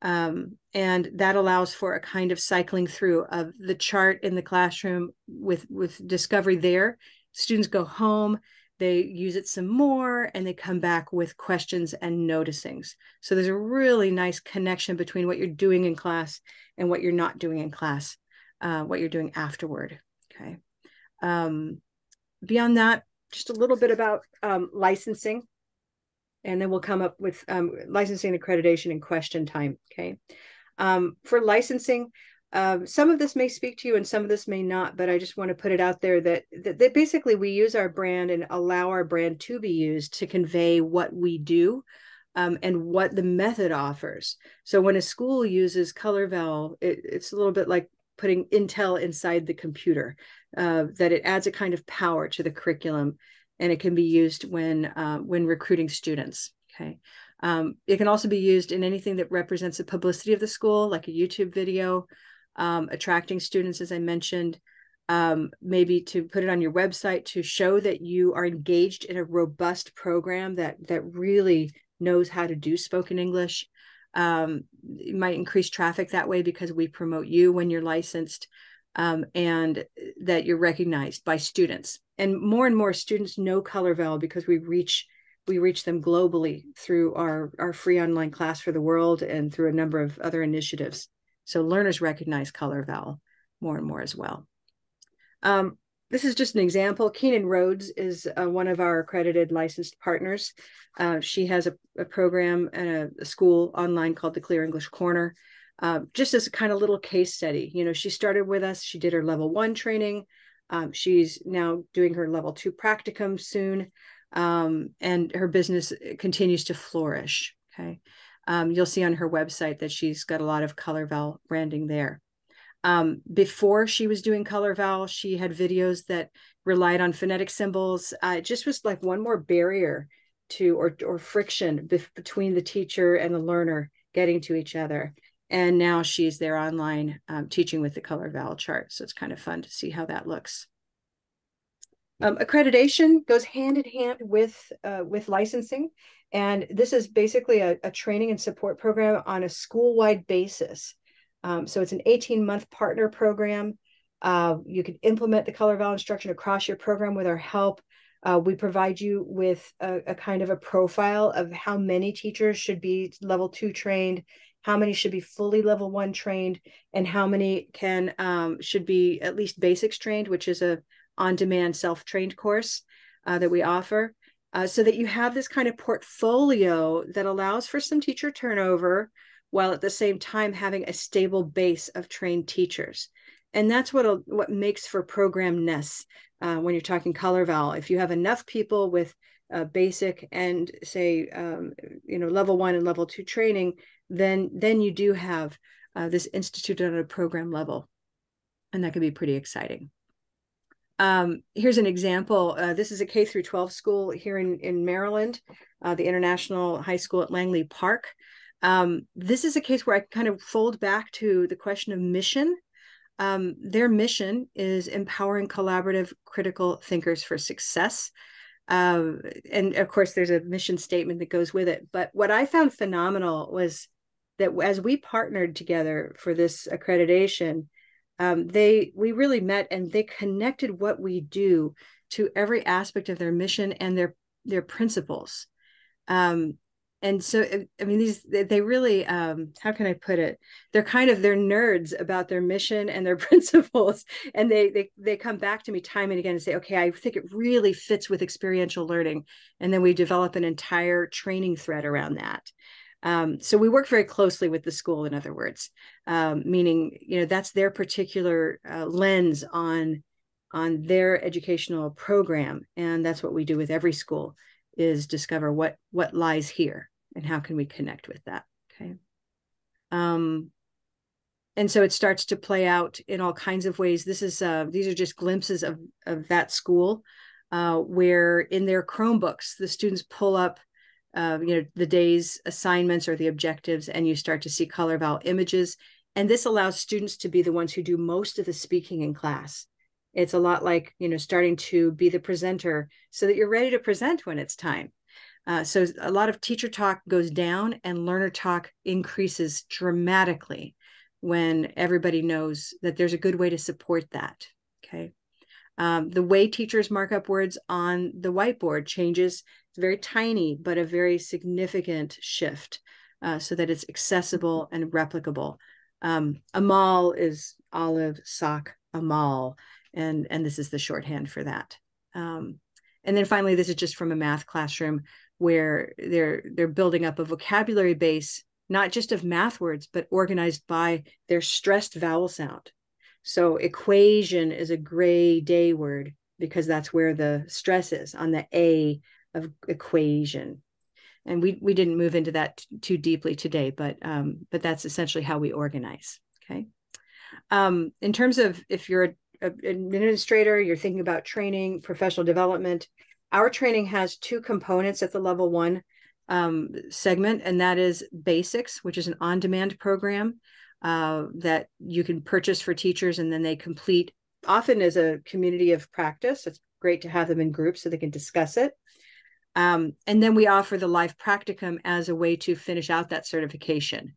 Um, and that allows for a kind of cycling through of the chart in the classroom with with discovery there. Students go home, they use it some more and they come back with questions and noticings. So there's a really nice connection between what you're doing in class and what you're not doing in class uh, what you're doing afterward okay? Um, beyond that just a little bit about um, licensing and then we'll come up with um, licensing accreditation and question time okay um, for licensing um, some of this may speak to you and some of this may not, but I just want to put it out there that, that, that basically we use our brand and allow our brand to be used to convey what we do um, and what the method offers. So when a school uses Color Vowel, it, it's a little bit like putting Intel inside the computer, uh, that it adds a kind of power to the curriculum and it can be used when uh, when recruiting students. Okay. Um, it can also be used in anything that represents the publicity of the school, like a YouTube video, um, attracting students, as I mentioned, um, maybe to put it on your website to show that you are engaged in a robust program that that really knows how to do spoken English. Um, it might increase traffic that way because we promote you when you're licensed um, and that you're recognized by students. And more and more students know color ColorVal because we reach we reach them globally through our, our free online class for the world and through a number of other initiatives. So learners recognize color ColorVal more and more as well. Um, this is just an example. Keenan Rhodes is uh, one of our accredited licensed partners. Uh, she has a, a program and a, a, school online called the Clear English Corner. Uh, just as a kind of little case study, you know, she started with us. She did her level one training. Um, she's now doing her level two practicum soon, um, and her business continues to flourish. Okay, um, you'll see on her website that she's got a lot of Color Vowel branding there. Um, before she was doing Color Vowel, she had videos that relied on phonetic symbols. Uh, it just was like one more barrier to or or friction be- between the teacher and the learner getting to each other. And now she's there online um, teaching with the color vowel chart. So it's kind of fun to see how that looks. Um, accreditation goes hand in hand with uh, with licensing. And this is basically a, a training and support program on a school-wide basis. Um, so it's an 18-month partner program. Uh, you can implement the color vowel instruction across your program with our help. Uh, we provide you with a, a, kind of a profile of how many teachers should be level two trained, how many should be fully level one trained, and how many can um, should be at least basics trained, which is a on-demand self-trained course uh, that we offer uh, so that you have this kind of portfolio that allows for some teacher turnover while at the same time having a stable base of trained teachers. And that's what what makes for programness uh, when you're talking Color Vowel. If you have enough people with uh, basic and say um, you know level one and level two training, then then you do have uh, this instituted at a program level, and that can be pretty exciting. Um, here's an example. Uh, this is a K through 12 school here in, in Maryland, uh, the International High School at Langley Park. Um, this is a case where I kind of fold back to the question of mission. Um, their mission is empowering collaborative critical thinkers for success. Uh, and of course, there's a mission statement that goes with it. But what I found phenomenal was that as we partnered together for this accreditation, um, they we really met and they connected what we do to every aspect of their mission and their their principles. Um, and so i mean these they really um, how can i put it? They're kind of they're nerds about their mission and their *laughs* principles. And they they they come back to me time and again and say okay i think it really fits with experiential learning. And then we develop an entire training thread around that Um, so we work very closely with the school, in other words, um, meaning you know that's their particular uh, lens on on their educational program, and that's what we do with every school is discover what what lies here and how can we connect with that. Okay. Um, and so it starts to play out in all kinds of ways. This is uh, these are just glimpses of of that school, uh, where in their Chromebooks the students pull up uh, you know the day's assignments or the objectives and you start to see color vowel images and this allows students to be the ones who do most of the speaking in class. It's a lot like you know starting to be the presenter so that you're ready to present when it's time. Uh, so a lot of teacher talk goes down and learner talk increases dramatically when everybody knows that there's a good way to support that okay um, the way teachers mark up words on the whiteboard changes It's very tiny, but a very significant shift uh, so that it's accessible and replicable. Um, Amal is olive sock Amal, and, and this is the shorthand for that. Um, and then finally, this is just from a math classroom where they're they're building up a vocabulary base, not just of math words, but organized by their stressed vowel sound. So equation is a gray day word because that's where the stress is on the A of equation. And we we didn't move into that t- too deeply today but um, but that's essentially how we organize okay? Um, in terms of if you're an administrator you're thinking about training professional development our training has two components at the level one um, segment and that is basics which is an on-demand program uh, that you can purchase for teachers and then they complete often as a community of practice it's great to have them in groups so they can discuss it um, and then we offer the live practicum as a way to finish out that certification.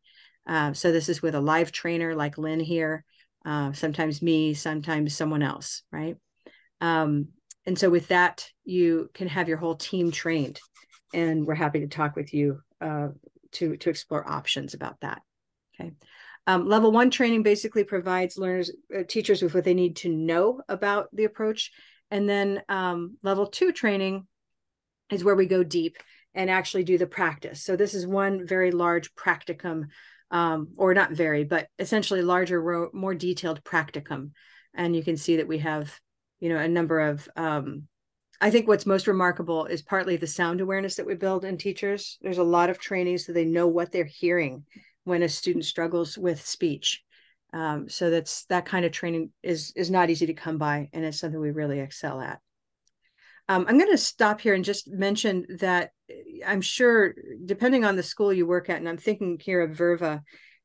Uh, so this is with a live trainer like Lynn here, uh, sometimes me, sometimes someone else, right? Um, and so with that, you can have your whole team trained, and we're happy to talk with you uh, to to explore options about that. Okay. Um, level one training basically provides learners, uh, teachers with what they need to know about the approach. And then um, level two training is where we go deep and actually do the practice. So this is one very large practicum, um, or not very, but essentially larger, more detailed practicum. And you can see that we have, you know, a number of. Um, I think what's most remarkable is partly the sound awareness that we build in teachers. There's a lot of training so they know what they're hearing when a student struggles with speech. Um, so that's that kind of training is is not easy to come by, and it's something we really excel at. Um, I'm going to stop here and just mention that eh, I'm sure, depending on the school you work at, and I'm thinking here of Verva,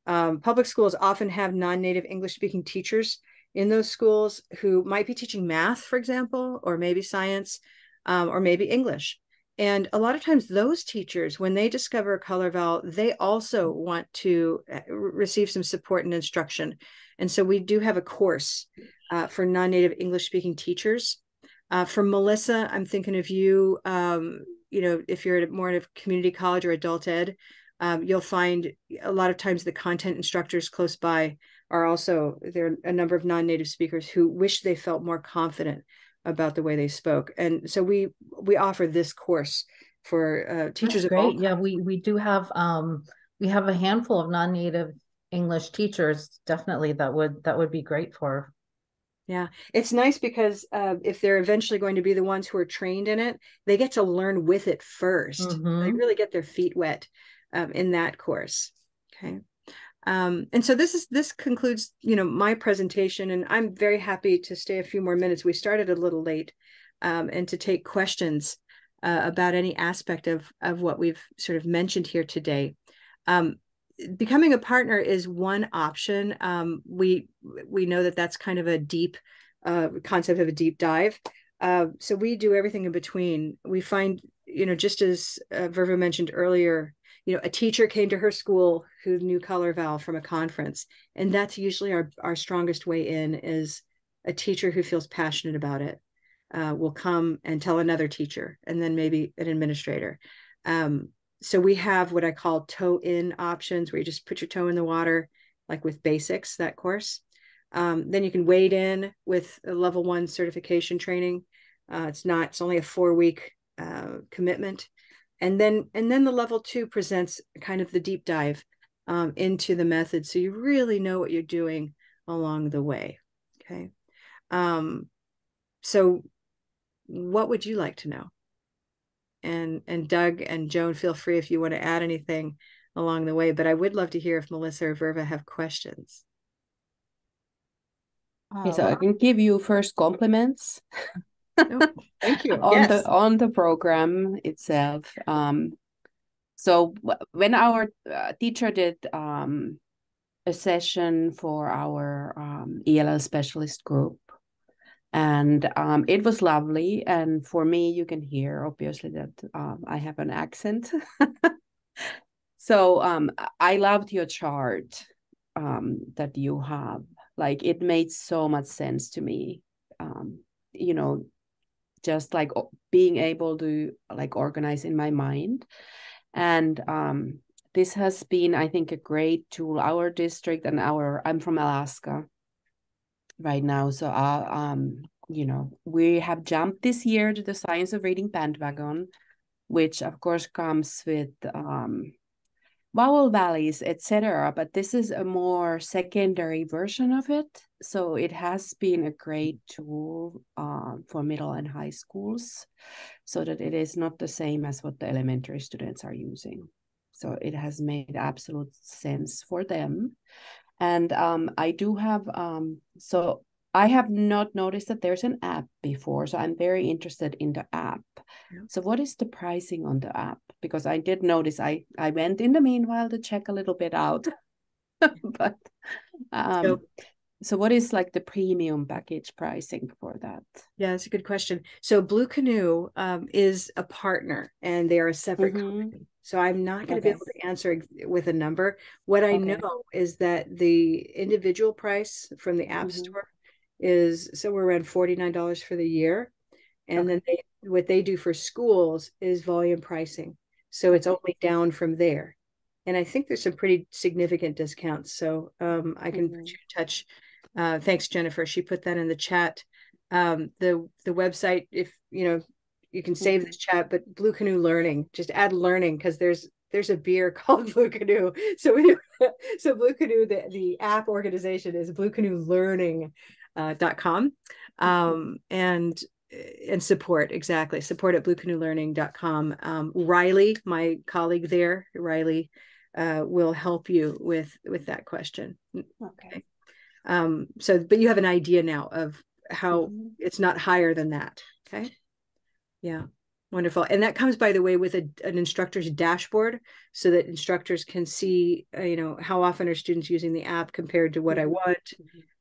um, public schools often have non-native English-speaking teachers in those schools who might be teaching math, for example, or maybe science, um, or maybe English. And a lot of times, those teachers, when they discover color they also want to eh, receive some support and instruction. And so we do have a course uh, for non-native English-speaking teachers uh, for Melissa, I'm thinking of you. Um, you know, if you're at more of community college or adult ed, um, you'll find a lot of times the content instructors close by are also there are a number of non-native speakers who wish they felt more confident about the way they spoke, and so we we offer this course for uh, teachers. That's great. yeah, we we do have um we have a handful of non-native English teachers. Definitely, that would that would be great for yeah, it's nice because uh, if they're eventually going to be the ones who are trained in it, they get to learn with it 1st mm-hmm. They really get their feet wet um, in that course. Okay. Um, and so this is this concludes, you know, my presentation, and I'm very happy to stay a few more minutes. We started a little late, um, and to take questions uh, about any aspect of of what we've sort of mentioned here today. Um, becoming a partner is one option. Um, we we know that that's kind of a deep uh, concept of a deep dive. Uh, so we do everything in between. We find, you know, just as uh, Verva mentioned earlier, you know, a teacher came to her school who knew color vowel from a conference, and that's usually our our strongest way in is a teacher who feels passionate about it. Uh, will come and tell another teacher, and then maybe an administrator. Um, so we have what I call toe in options where you just put your toe in the water, like with basics, that course. Um, then you can wade in with a level one certification training. Uh, it's not, it's only a four week uh, commitment. And then and then the level two presents kind of the deep dive um, into the method so you really know what you're doing along the way okay? Um, so what would you like to know? And and doug and joan feel free if you want to add anything along the way but i would love to hear if melissa or verva have questions. Okay, so I can give you first compliments *laughs* *laughs* Thank you on yes. the on the program itself. Um, so when our uh, teacher did um, a session for our um, ELL specialist group, and um, it was lovely. And for me, you can hear obviously that um, I have an accent. *laughs* so um, I loved your chart um, that you have. Like it made so much sense to me. Um, you know, just like being able to like organize in my mind. And um this has been i think a great tool our district and our i'm from alaska right now so uh, um you know we have jumped this year to the science of reading bandwagon which of course comes with um vowel valleys etc but this is a more secondary version of it. So it has been a great tool uh, for middle and high schools so that it is not the same as what the elementary students are using. So it has made absolute sense for them. And um, i do have um, so i have not noticed that there's an app before so i'm very interested in the app so what is the pricing on the app because i did notice i i went in the meanwhile to check a little bit out *laughs* but um So- so what is like the premium package pricing for that Yeah, that's a good question. So Blue Canoe um, is a partner and they are a separate Mhm. company. So I'm not going to be able to answer with a number. What I Okay. know is that the individual price from the App Mhm. Store is somewhere around $49 for the year. And then they, what they do for schools is volume pricing. So it's only down from there. And I think there's some pretty significant discounts. So um, I can put Mhm. you in touch. Uh, thanks, Jennifer. She put that in the chat um the the website if you know you can save this chat but blue canoe learning just add learning because there's there's a beer *laughs* called blue canoe so we, *laughs* so blue canoe the, the app organization is blue canoe learning dot com um and and support exactly support at bluecanoelearning.com um riley my colleague there riley uh, will help you with with that question. Okay. Um so but you have an idea now of how Mhm. it's not higher than that okay? Yeah wonderful. And that comes by the way with a, an instructor's dashboard so that instructors can see uh, you know how often are students using the app compared to what i Mhm. want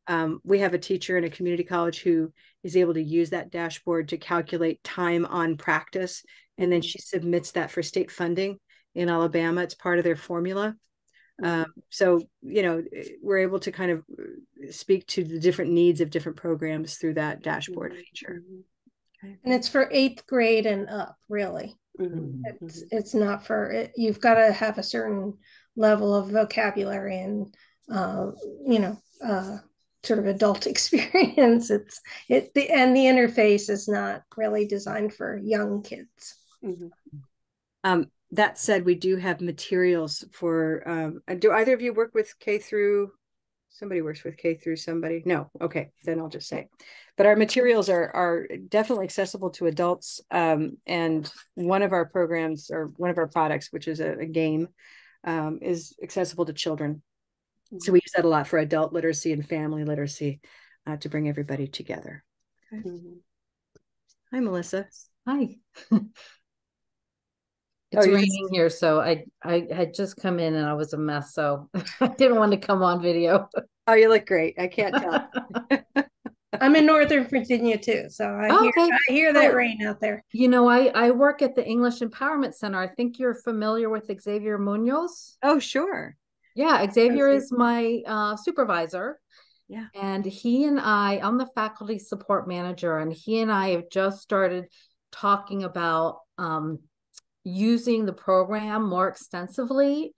um, we have a teacher in a community college who is able to use that dashboard to calculate time on practice and then she submits that for state funding in alabama it's part of their formula um, so you know we're able to kind of uh, speak to the different needs of different programs through that dashboard Mhm. feature okay. And it's for eighth grade and up, really. Mhm. It's it's not for it. You've got to have a certain level of vocabulary and uh, you know uh, sort of adult *laughs* experience. It's it the and the interface is not really designed for young kids. Mhm. um, that said we do have materials for um, uh, do either of you work with k through somebody works with k through somebody no okay then i'll just say but our materials are are definitely accessible to adults um, and one of our programs or one of our products which is a, a game um, is accessible to children so we use that a lot for adult literacy and family literacy uh, to bring everybody together Mhm. hi melissa Hi. Oh, *laughs* It's you're raining here, so I I had just come in and I was a mess, so *laughs* I didn't want to come on video. oh you look great i can't tell *laughs* I'm in Northern Virginia too, so I hear Okay. I hear that Oh. rain out there. You know, I I work at the English Empowerment Center. I think you're familiar with Xavier Munoz. oh sure Yeah, Xavier is my uh, supervisor. Yeah. And he and I, I'm the faculty support manager, and he and I have just started talking about um, using the program more extensively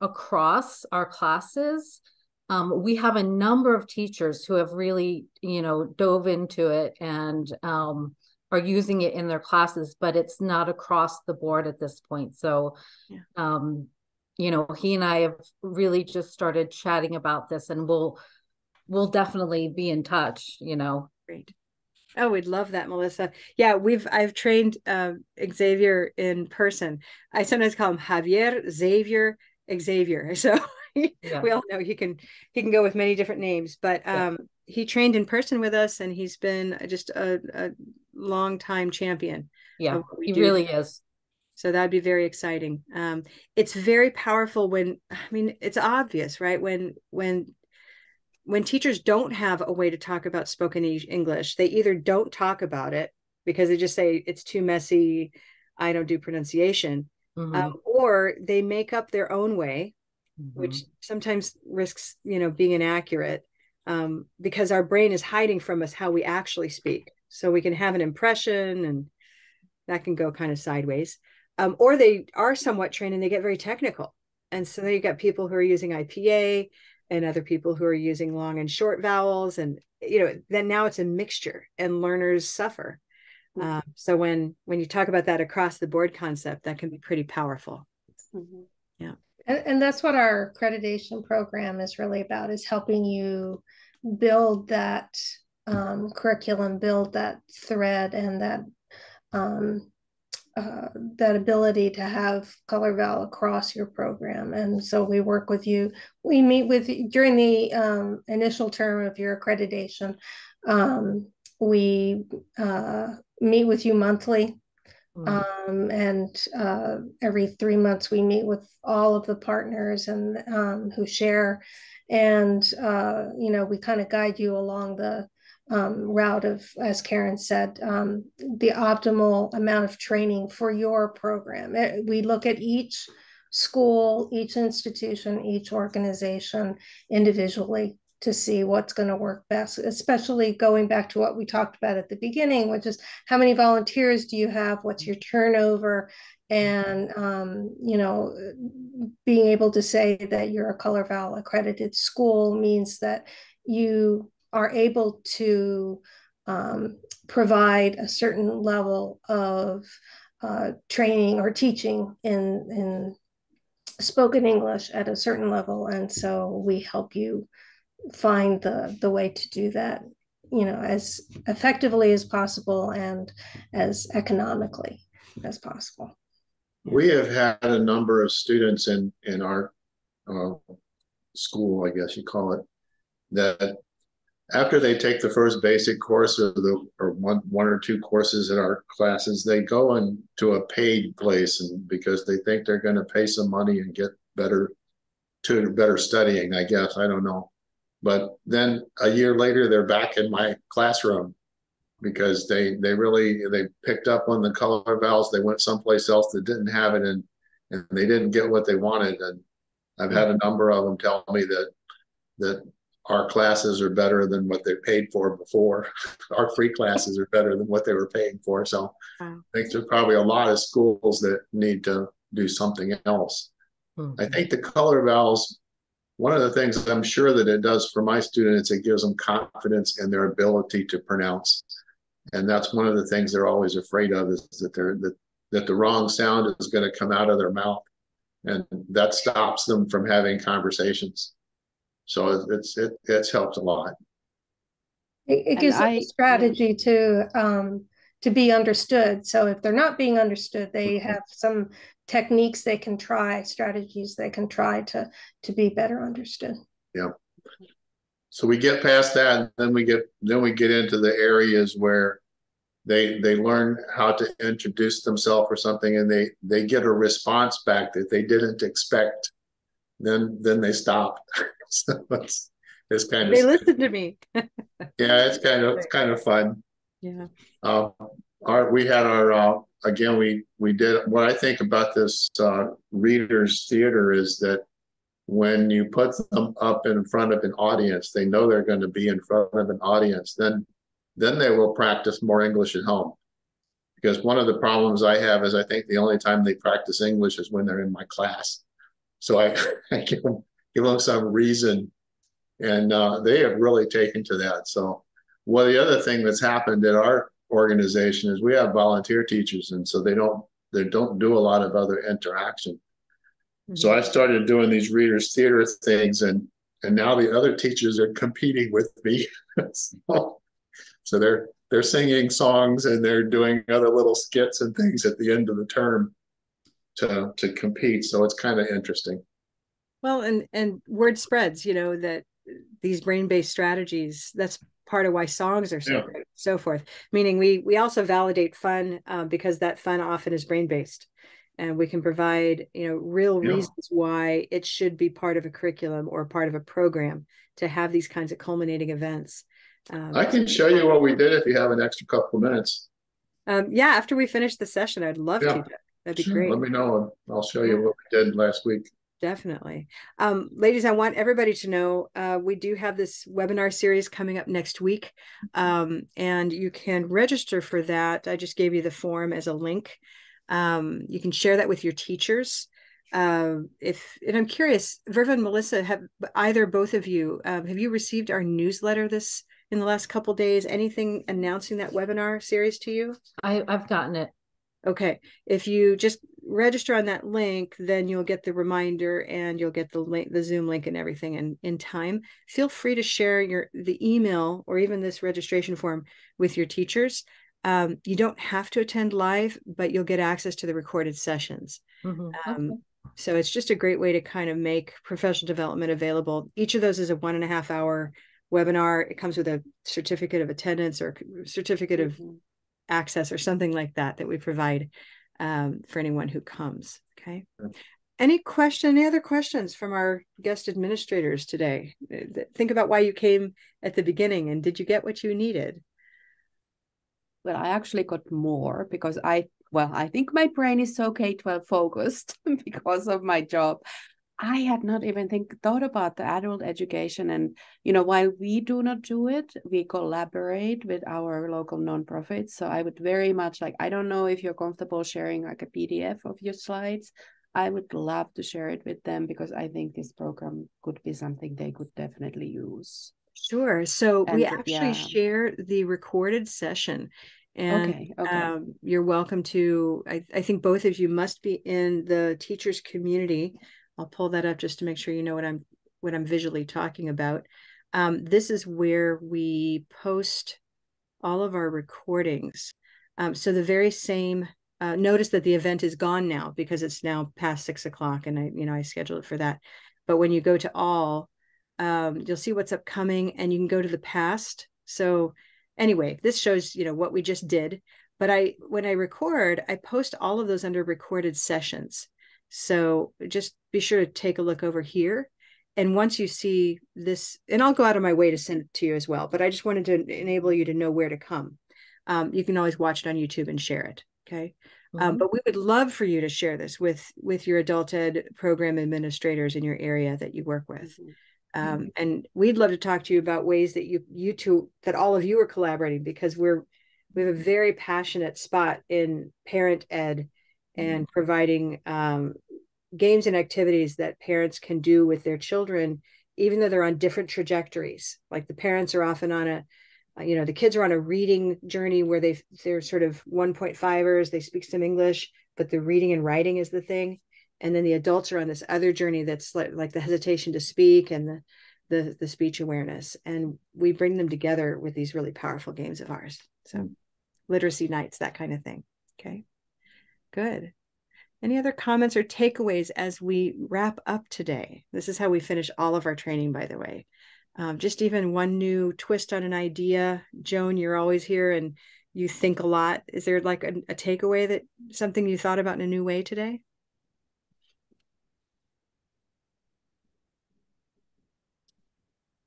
across our classes. Um, we have a number of teachers who have really, you know, dove into it and um, are using it in their classes, but it's not across the board at this point. So, Yeah. You know, he and I have really just started chatting about this, and we'll we'll definitely be in touch. You know, Great. Oh, we'd love that, Melissa. Yeah, we've I've trained uh, Xavier in person. I sometimes call him Javier, Xavier, Xavier. *laughs* So Yeah. we all know he can he can go with many different names, but Yeah. um, he trained in person with us, and he's been just a, a long time champion. yeah, of what we he do. really is. So that'd be very exciting. Um, it's very powerful when I mean it's obvious, right? When when when teachers don't have a way to talk about spoken English, they either don't talk about it because they just say it's too messy, I don't do pronunciation, Mhm, um, or they make up their own way, mhm. which sometimes risks, you know, being inaccurate um, because our brain is hiding from us how we actually speak. So we can have an impression and that can go kind of sideways. Um, or they are somewhat trained and they get very technical. And so then you got people who are using IPA and other people who are using long and short vowels. And, you know, then now it's a mixture and learners suffer. Um, so when when you talk about that across the board concept, that can be pretty powerful. And, and that's what our accreditation program is really about, is helping you build that um, curriculum, build that thread and that um, uh, that ability to have color vowel across your program. And so we work with you. We meet with you during the um, initial term of your accreditation. Um, we uh, meet with you monthly Mhm. um, and uh, every three months we meet with all of the partners and um, who share and uh, you know we kind of guide you along the um, route of as karen said um, the optimal amount of training for your program. Eh, we look at each school each institution each organization individually to see what's going to work best especially going back to what we talked about at the beginning which is how many volunteers do you have? What's your turnover? And um, you know being able to say that you're a color vowel accredited school means that you are able to um, provide a certain level of uh, training or teaching in in spoken english at a certain level. And so we help you find the the way to do that you know as effectively as possible and as economically as possible. We have had a number of students in, in our uh, school, I guess you call it, that after they take the first basic course or the, or one, one or two courses in our classes, they go into a paid place and because they think they're going to pay some money and get better to better studying, I guess. I don't know. But then a year later, they're back in my classroom because they they really they picked up on the color vowels. They went someplace else that didn't have it, and and they didn't get what they wanted. And I've had a number of them tell me that that our classes are better than what they paid for before. *laughs* our free classes are better than what they were paying for. So Wow. I think there's probably a lot of schools that need to do something else. Mhm. I think the color vowels, one of the things I'm sure that it does for my students, it gives them confidence in their ability to pronounce. And that's one of the things they're always afraid of is that they're that, that the wrong sound is going to come out of their mouth. And that stops them from having conversations. So it's it it's helped a lot. It, it gives them I- a strategy to um, to be understood. So if they're not being understood, they Mm-hmm. have some techniques they can try, strategies they can try to to be better understood. Yeah. So we get past that, and then we get then we get into the areas where they they learn how to introduce themselves or something, and they they get a response back that they didn't expect. Then then they stop. *laughs* *laughs* so it's it's kind of They listen to me. yeah, it's kind of it's kind of fun. Yeah. Um, our, we had our, uh, again, we, we did, what I think about this, uh, readers theater is that when you put them up in front of an audience, they know they're going to be in front of an audience, then, then they will practice more English at home. Because one of the problems I have is I think the only time they practice English is when they're in my class. So I, *laughs* I give them, give them some reason and, uh, they have really taken to that. So, well, the other thing that's happened at our organization is we have volunteer teachers, and so they don't they don't do a lot of other interaction. So I started doing these readers theater things, and and now the other teachers are competing with me. *laughs* so, so they're they're singing songs and they're doing other little skits and things at the end of the term to to compete. So it's kind of interesting. Well, and and word spreads, you know, that these brain-based strategies, that's part of why songs are so Yeah. great, so forth. Meaning we we also validate fun uh, because that fun often is brain-based. And we can provide, you know, real Yeah. reasons why it should be part of a curriculum or part of a program to have these kinds of culminating events. Um, I can show you what we did if you have an extra couple of minutes. um, yeah, after we finish the session, I'd love Yeah. to. That'd be Sure, great. Let me know and I'll show you what we did last week. Definitely. Um, ladies, I want everybody to know uh, we do have this webinar series coming up next week. Um, and you can register for that. I just gave you the form as a link. Um, you can share that with your teachers. Um, if and I'm curious, Verva and Melissa, have either both of you um, have you received our newsletter this in the last couple days? Anything announcing that webinar series to you? I, I've gotten it. Okay, if you just register on that link, then you'll get the reminder and you'll get the link, the Zoom link and everything in, in time. Feel free to share your the email or even this registration form with your teachers. Um, you don't have to attend live, but you'll get access to the recorded sessions. Mhm. Um, Okay. So it's just a great way to kind of make professional development available. Each of those is a one and a half hour webinar. It comes with a certificate of attendance or certificate of access or something like that that we provide um, for anyone who comes. Okay. Any question, any other questions from our guest administrators today? Uh, Think about why you came at the beginning and did you get what you needed? Well, I actually got more because I, well, I think my brain is so K-12 focused *laughs* because of my job. I had not even think thought about the adult education. And, you know, while we do not do it, we collaborate with our local nonprofits. So I would very much like, I don't know if you're comfortable sharing like a PDF of your slides. I would love to share it with them because I think this program could be something they could definitely use. Sure. So we actually yeah. share the recorded session. And Okay, okay. um, you're welcome to, I, I think both of you must be in the teachers community. I'll pull that up just to make sure you know what I'm what I'm visually talking about. Um, this is where we post all of our recordings. Um, so the very same uh, notice that the event is gone now because it's now past six o'clock and I, you know, I scheduled it for that. But when you go to all, um, you'll see what's upcoming and you can go to the past. So anyway, this shows, you know, what we just did. But I, when I record, I post all of those under recorded sessions. So just be sure to take a look over here. And once you see this, and I'll go out of my way to send it to you as well, but I just wanted to enable you to know where to come. Um, you can always watch it on YouTube and share it. Okay. Um, Mhm. but we would love for you to share this with with your adult ed program administrators in your area that you work with. Um, and we'd love to talk to you about ways that you you two that all of you are collaborating because we're we have a very passionate spot in parent ed and providing um, games and activities that parents can do with their children even though they're on different trajectories. Like the parents are often on a uh, you know the kids are on a reading journey where they they're sort of 1.5ers they speak some english but the reading and writing is the thing. And then the adults are on this other journey that's like, like the hesitation to speak and the, the the speech awareness. And we bring them together with these really powerful games of ours. So literacy nights that kind of thing. Okay good. Any other comments or takeaways as we wrap up today? This is how we finish all of our training by the way. Um, just even one new twist on an idea. Joan you're always here and you think a lot. Is there like a, a takeaway that something you thought about in a new way today?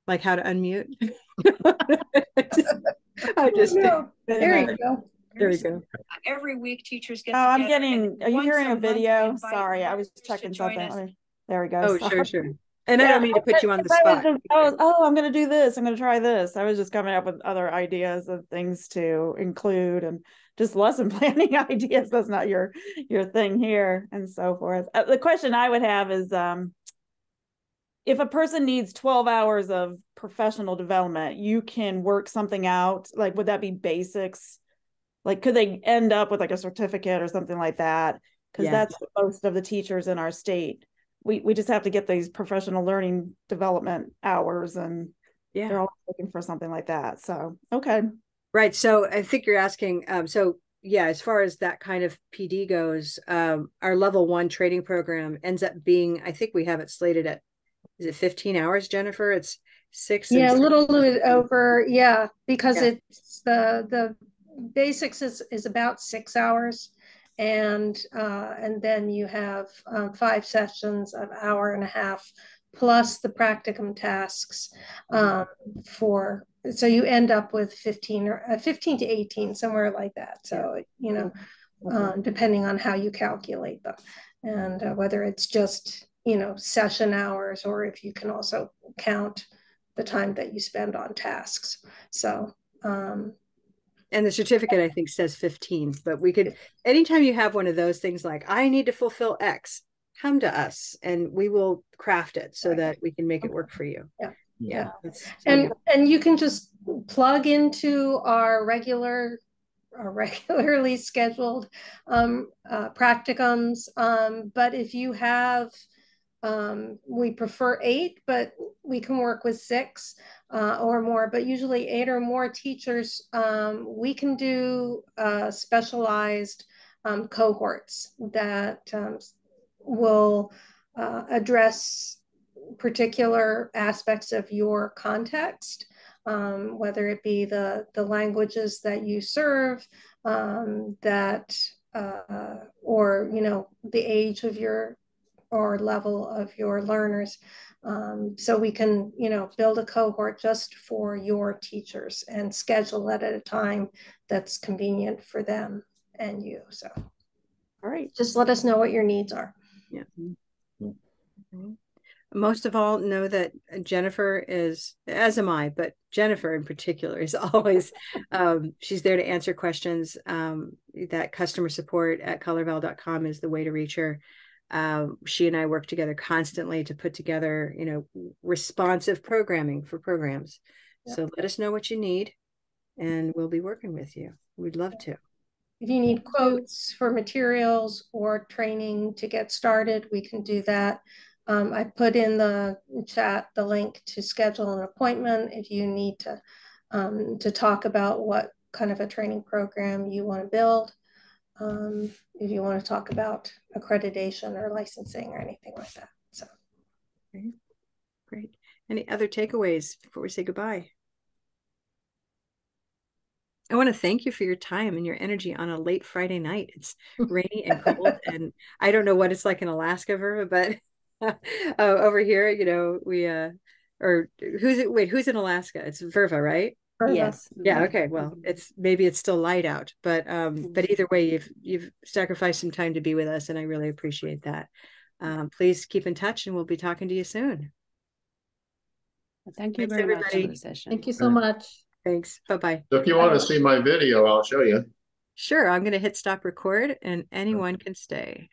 Like how to unmute? *laughs* *laughs* I just No, There you go. There we go Every week, teachers get. Oh, I'm getting, are you hearing a video? Sorry, I was checking something. us. There we go. oh Sorry. sure sure and i Yeah, don't mean to put you on the I was spot just- I was, oh, I'm gonna do this. I'm gonna try this. I was just coming up with other ideas of things to include and just lesson *laughs* planning ideas. That's not your your thing here and so forth. Uh, the question I would have is um if a person needs 12 hours of professional development, you can work something out. Like, would that be basics like could they end up with like a certificate or something like that? Because Yeah. that's most of the teachers in our state. We we just have to get these professional learning development hours and yeah. they're all looking for something like that. So okay. Right. So I think you're asking, um, so yeah, as far as that kind of PD goes, um, our level one training program ends up being, I think we have it slated at, is it 15 hours, Jennifer? It's six. Yeah, a six. little bit over, yeah, because Yeah. it's the, the basics is, is about six hours. And, uh, and then you have, um, five sessions of hour and a half, plus the practicum tasks, um, for, so you end up with fifteen or, uh, fifteen to eighteen, somewhere like that. So, you know, um, depending on how you calculate them. And uh, whether it's just, you know, session hours, or if you can also count the time that you spend on tasks. So, um, And the certificate, I think, says 15, but we could, anytime you have one of those things like, I need to fulfill X, come to us and we will craft it so that we can make it work for you. Yeah. Yeah. that's- so, and and you can just plug into our regular our *laughs* regularly scheduled um, uh, practicums um, but if you have um, we prefer eight but we can work with six uh, or more but usually eight or more teachers um, we can do uh, specialized um, cohorts that um, will uh, address particular aspects of your context, um, whether it be the, the languages that you serve, um, that, uh, or, you know, the age of your, or level of your learners. Um, so we can, you know, build a cohort just for your teachers and schedule it at a time that's convenient for them and you. So All right. just let us know what your needs are. Yeah. Most of all, know that Jennifer is, as am I, but Jennifer in particular is *laughs* always, um, she's there to answer questions. Um, that customer support at colorvowel.com is the way to reach her. Um, she and I work together constantly to put together, you know, responsive programming for programs. Yeah. So let us know what you need and we'll be working with you. We'd love to. If you need quotes for materials or training to get started, we can do that. Um, I put in the chat the link to schedule an appointment if you need to um, to talk about what kind of a training program you want to build. Um, if you want to talk about accreditation or licensing or anything like that. So Great. Great. Any other takeaways before we say goodbye? I want to thank you for your time and your energy on a late Friday night. It's *laughs* rainy and cold, and I don't know what it's like in Alaska, Verva, but *laughs* uh, over here, you know, we uh, or who's it? Wait, who's in Alaska? It's Verva, right? Yes. Yeah. Okay. Well, it's maybe it's still light out, but um, but either way, you've you've sacrificed some time to be with us, and I really appreciate that. Um, please keep in touch, and we'll be talking to you soon. Thank you Thanks, very much for everybody. the session. Thank you so much. Thanks. Bye bye. So if you want to see my video, I'll show you. Sure, I'm going to hit stop record and anyone can stay.